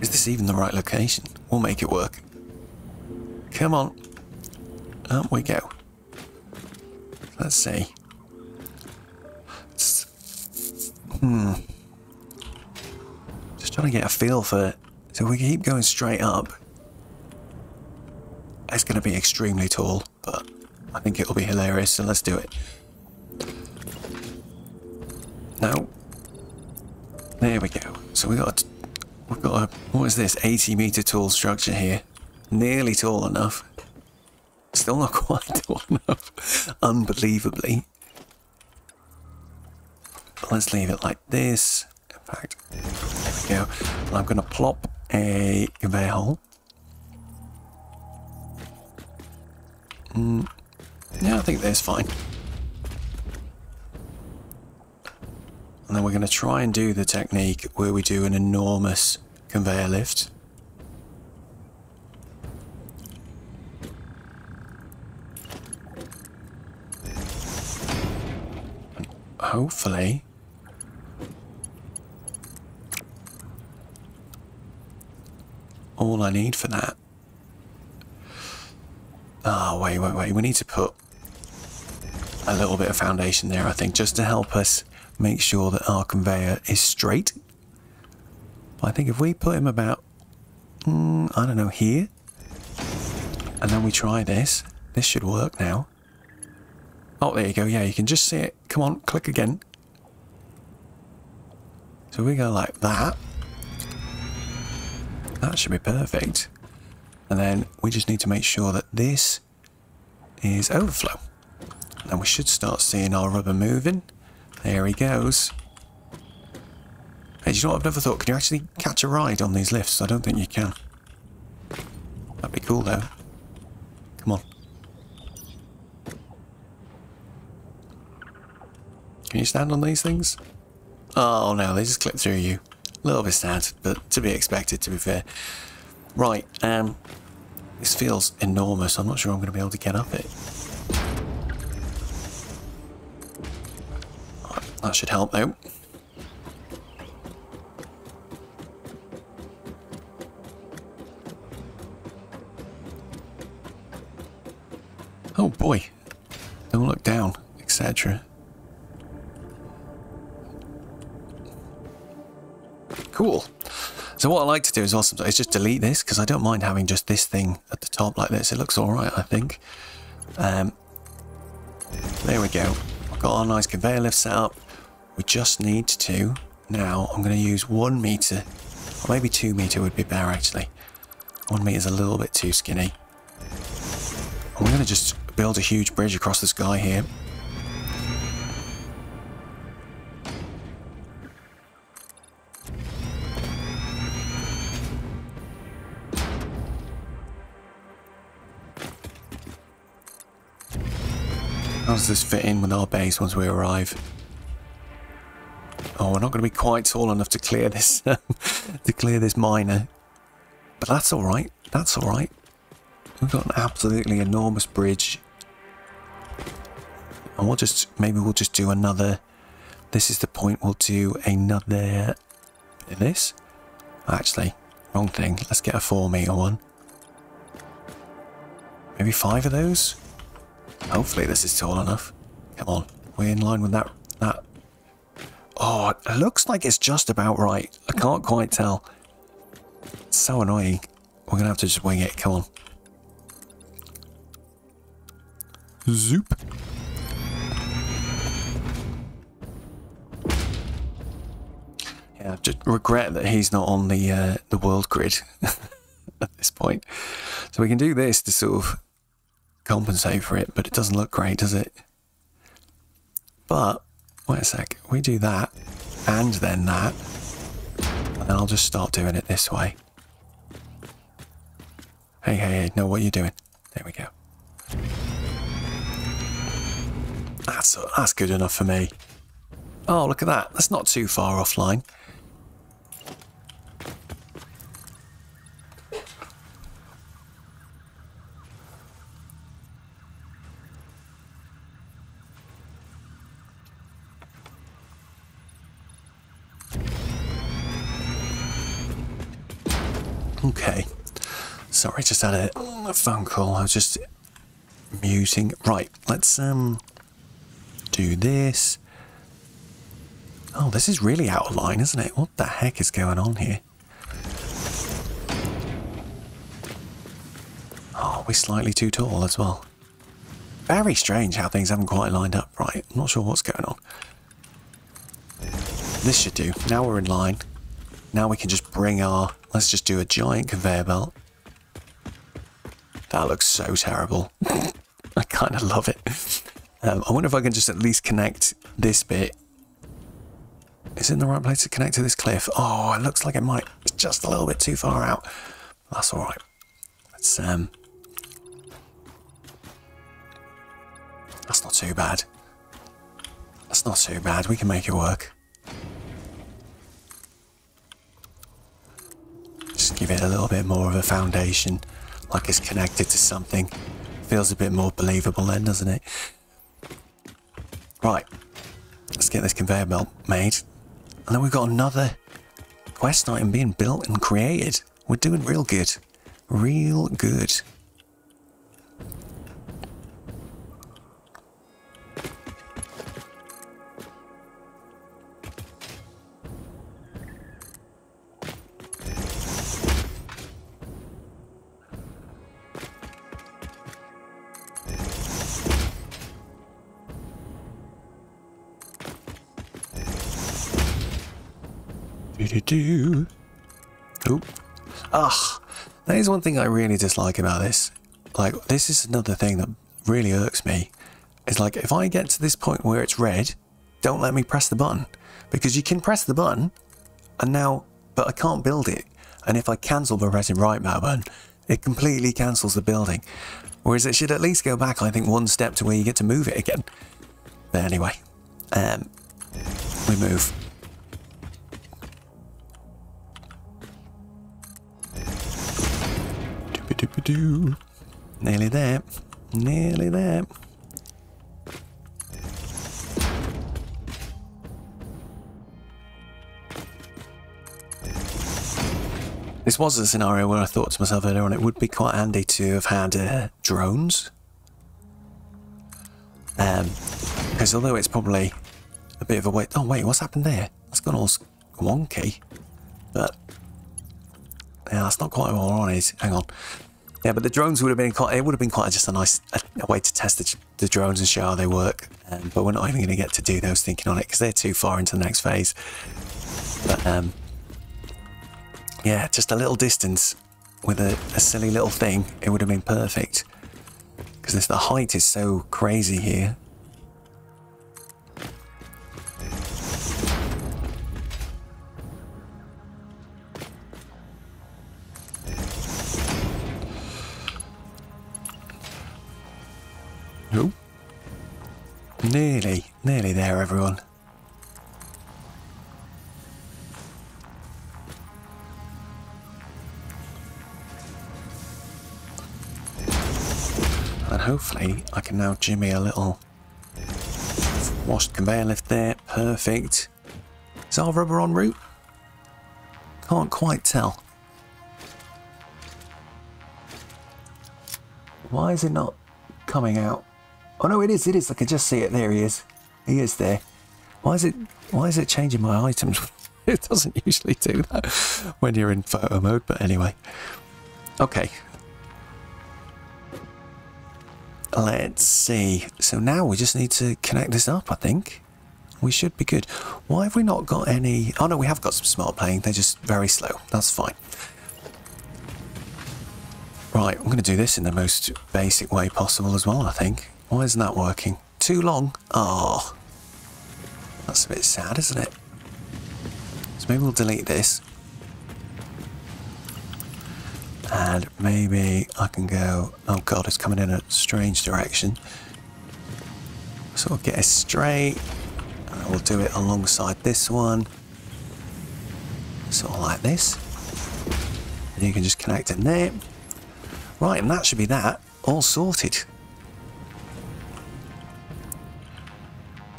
is this even the right location? We'll make it work. Come on. Up we go. Let's see. Hmm. Just trying to get a feel for it. so we keep going straight up it's going to be extremely tall, but I think it'll be hilarious, so let's do it. Now, there we go. So we got, we've got a, what is this, 80 meter tall structure here. Nearly tall enough. Still not <laughs> quite tall enough, unbelievably. But let's leave it like this. In fact, there we go. I'm going to plop a conveyor hole Mm, yeah, I think that's fine. And then we're going to try and do the technique where we do an enormous conveyor lift. Hopefully... All I need for that Oh, wait, wait, wait. We need to put a little bit of foundation there, I think, just to help us make sure that our conveyor is straight. I think if we put him about, mm, I don't know, here, and then we try this, this should work now. Oh, there you go. Yeah, you can just see it. Come on, click again. So we go like that. That should be perfect. And then we just need to make sure that this is overflow. And we should start seeing our rubber moving. There he goes. Hey, do you know what I've never thought? Can you actually catch a ride on these lifts? I don't think you can. That'd be cool though. Come on. Can you stand on these things? Oh no, they just clip through you. A little bit sad, but to be expected to be fair. Right, um, this feels enormous. I'm not sure I'm going to be able to get up it. That should help though. Oh boy. Don't look down, etc. Cool. So what I like to do is also is just delete this because I don't mind having just this thing at the top like this. It looks all right, I think. Um, there we go. Got our nice conveyor lift set up. We just need to, now I'm going to use one meter, or maybe two meter would be better actually. One meter is a little bit too skinny. I'm going to just build a huge bridge across this guy here. How does this fit in with our base once we arrive? Oh, we're not going to be quite tall enough to clear this, <laughs> to clear this miner. But that's all right. That's all right. We've got an absolutely enormous bridge. And we'll just, maybe we'll just do another, this is the point, we'll do another, this. Actually, wrong thing. Let's get a four meter one. Maybe five of those? Hopefully this is tall enough. Come on, we're in line with that, that. Oh, it looks like it's just about right. I can't quite tell. It's so annoying. We're gonna have to just wing it, come on. Zoop. Yeah, just regret that he's not on the uh, the world grid <laughs> at this point. So we can do this to sort of compensate for it, but it doesn't look great, does it? But, wait a sec, we do that, and then that, and then I'll just start doing it this way. Hey, hey, hey, know what you're doing. There we go. That's, that's good enough for me. Oh, look at that. That's not too far offline. Okay. Sorry, just had a, phone call. I was just muting. Right, let's um do this. Oh, this is really out of line, isn't it? What the heck is going on here? Oh, we're slightly too tall as well. Very strange how things haven't quite lined up right. I'm not sure what's going on. This should do. Now we're in line. Now we can just bring our... Let's just do a giant conveyor belt. That looks so terrible. <laughs> I kind of love it. Um, I wonder if I can just at least connect this bit. Is it in the right place to connect to this cliff? Oh, it looks like it might. It's just a little bit too far out. That's all right. Let's, um... That's not too bad. That's not too bad. We can make it work. Just give it a little bit more of a foundation, like it's connected to something. Feels a bit more believable then, doesn't it? Right, let's get this conveyor belt made. And then we've got another quest item being built and created. We're doing real good. Real good. Do do. Oh, ah, that is one thing I really dislike about this. Like, this is another thing that really irks me. Is like, if I get to this point where it's red, don't let me press the button. Because you can press the button, and now, but I can't build it. And if I cancel the resin right mouse button, it completely cancels the building. Whereas it should at least go back, I think, one step to where you get to move it again. But anyway, um, we move. Doo-ba-doo-ba-doo. Nearly there. Nearly there. This was a scenario where I thought to myself earlier on it would be quite handy to have had uh, drones. Um, because although it's probably a bit of a wait. Oh wait, what's happened there? That's gone all wonky. But yeah, that's not quite what I wanted. Hang on. Yeah, but the drones would have been quite. It would have been quite just a nice a, a way to test the, the, drones and show how they work. Um, but we're not even going to get to do those thinking on it because they're too far into the next phase. But um, yeah, just a little distance with a, a silly little thing, it would have been perfect. Because the height is so crazy here. Nearly, nearly there, everyone. And hopefully I can now jimmy a little washed conveyor lift there. Perfect. Is our rubber en route? Can't quite tell. Why is it not coming out? Oh no, it is, it is. I can just see it. There he is. He is there. Why is it why is it changing my items? <laughs> it doesn't usually do that when you're in photo mode, but anyway. Okay, Let's see. So now we just need to connect this up, I think. We should be good. Why have we not got any... Oh, no, we have got some smart plating. They're just very slow. That's fine. Right, I'm going to do this in the most basic way possible as well, I think. Why isn't that working? Too long? Oh. That's a bit sad, isn't it? So maybe we'll delete this. And maybe I can go, oh god, it's coming in a strange direction. So we'll get it straight. And we'll do it alongside this one. Sort of like this. And you can just connect it there. Right, and that should be that. All sorted.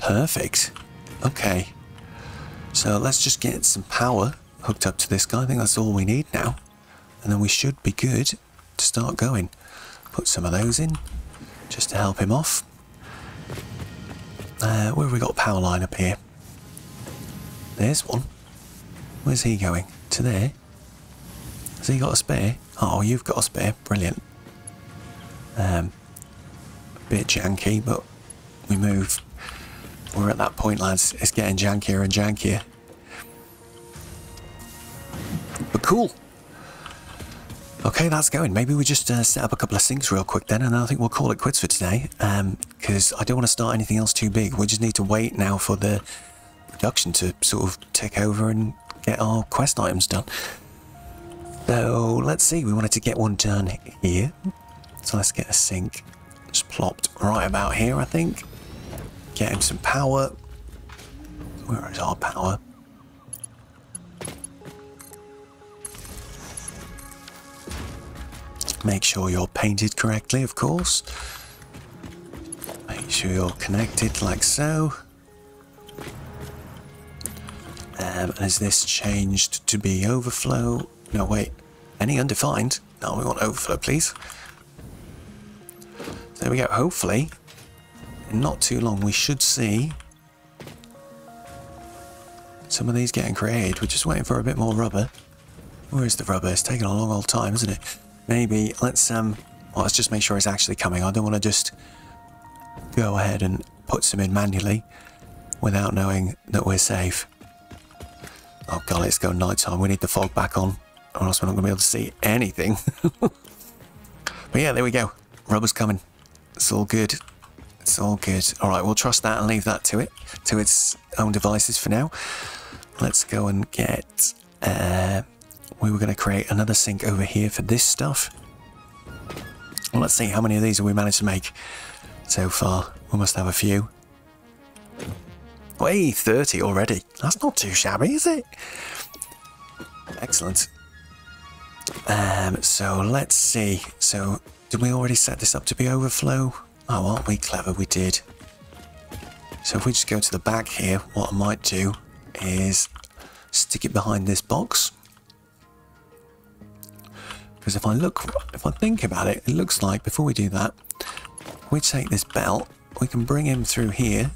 Perfect. Okay. So let's just get some power hooked up to this guy. I think that's all we need now and then we should be good to start going. Put some of those in just to help him off. Uh, where have we got power line up here? There's one. Where's he going? To there? Has he got a spare? Oh, you've got a spare. Brilliant. Um, a bit janky, but we move. We're at that point, lads. It's getting jankier and jankier. But cool. Okay, that's going. Maybe we just uh, set up a couple of sinks real quick then, and I think we'll call it quits for today. Because um, I don't want to start anything else too big. We just need to wait now for the production to sort of take over and get our quest items done. So let's see. We wanted to get one done here. So let's get a sink just plopped right about here, I think. Get him some power. Where is our power? Make sure you're painted correctly, of course. Make sure you're connected like so. Um, has this changed to be overflow? No, wait. Any undefined? No, we want overflow, please. There we go. Hopefully, not too long, we should see some of these getting created. We're just waiting for a bit more rubber. Where is the rubber? It's taking a long old time, isn't it? Maybe let's um well, let's just make sure it's actually coming. I don't want to just go ahead and put some in manually without knowing that we're safe. Oh god, it's going night time. We need the fog back on, or else we're not going to be able to see anything. <laughs> but yeah, there we go. Rubber's coming. It's all good. It's all good. All right, we'll trust that and leave that to it, to its own devices for now. Let's go and get... Uh, we were going to create another sink over here for this stuff. Well, let's see how many of these we managed to make so far. We must have a few. Way 30 already. That's not too shabby, is it? Excellent. Um, so let's see. So did we already set this up to be overflow? Oh, aren't we clever? We did. So if we just go to the back here, what I might do is stick it behind this box. Because if I look, if I think about it, it looks like before we do that, we take this belt, we can bring him through here.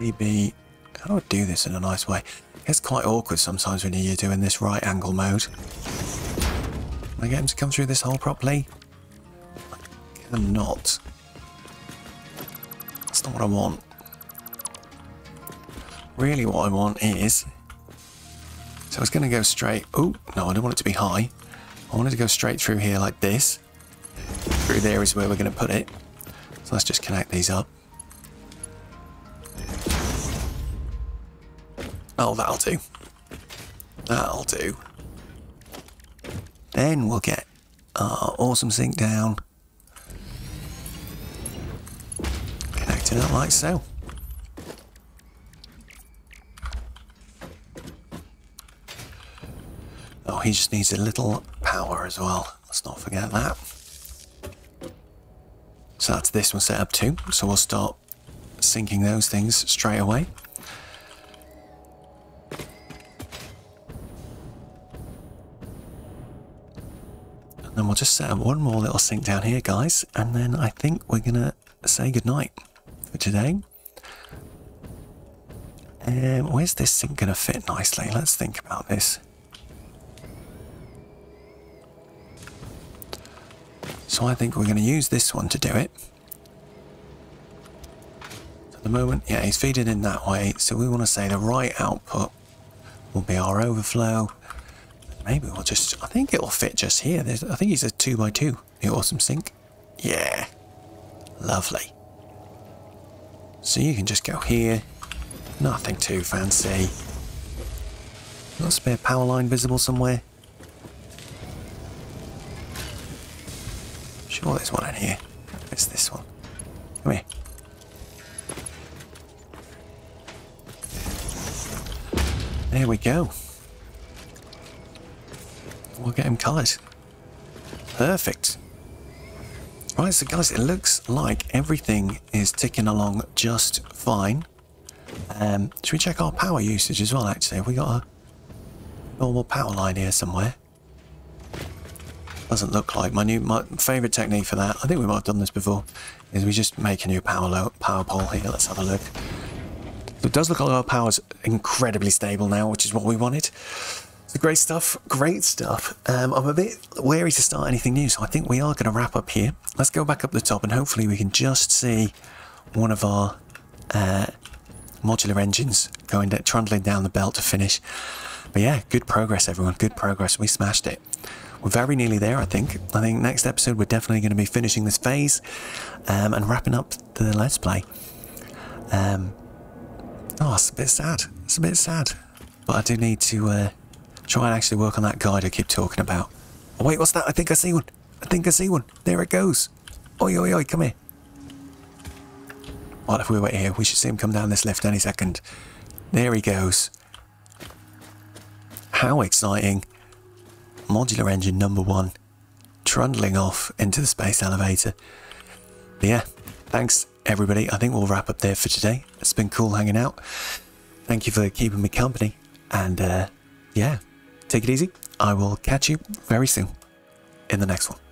Maybe, how do I do this in a nice way? It's quite awkward sometimes when you're doing this right angle mode. Can I get him to come through this hole properly? I cannot. That's not what I want. Really what I want is... So it's going to go straight... Oh, no, I don't want it to be high. I want it to go straight through here like this. Through there is where we're going to put it. So let's just connect these up. Oh, that'll do. That'll do. Then we'll get our awesome sink down. Connecting it like so. Oh, he just needs a little power as well. Let's not forget that. So that's this one set up too. So we'll start sinking those things straight away. Just set up one more little sink down here, guys. And then I think we're to say goodnight for today. Um, where's this sink to fit nicely? Let's think about this. So I think we're to use this one to do it. At the moment, yeah, he's feeding in that way. So we want to say the right output will be our overflow. Maybe we'll just, I think it'll fit just here. There's, I think he's a 2 by 2 the awesome sink. Yeah, lovely. So you can just go here. Nothing too fancy. Got a spare power line visible somewhere? Sure, there's one in here. It's this one. Come here. There we go. We'll get him coloured. Perfect. Right, so guys, it looks like everything is ticking along just fine. Um, should we check our power usage as well, actually? We got a normal power line here somewhere? Doesn't look like my new my favourite technique for that. I think we might have done this before. Is we just make a new power power pole here. Let's have a look. So it does look like our power's incredibly stable now, which is what we wanted. So great stuff, great stuff. Um, I'm a bit wary to start anything new, so I think we are going to wrap up here. Let's go back up the top, and hopefully we can just see one of our uh, modular engines going trundling down the belt to finish. But yeah, good progress, everyone. Good progress. We smashed it. We're very nearly there, I think. I think next episode we're definitely going to be finishing this phase um, and wrapping up the Let's Play. Um, oh, it's a bit sad. It's a bit sad. But I do need to uh, try and actually work on that guide I keep talking about. Oh, wait, what's that? I think I see one. I think I see one. There it goes. Oi, oi, oi, come here. What if we wait here? We should see him come down this lift any second. There he goes. How exciting modular engine number one trundling off into the space elevator. But yeah, thanks everybody. I think we'll wrap up there for today. It's been cool hanging out. Thank you for keeping me company. And uh, yeah, take it easy. I will catch you very soon in the next one.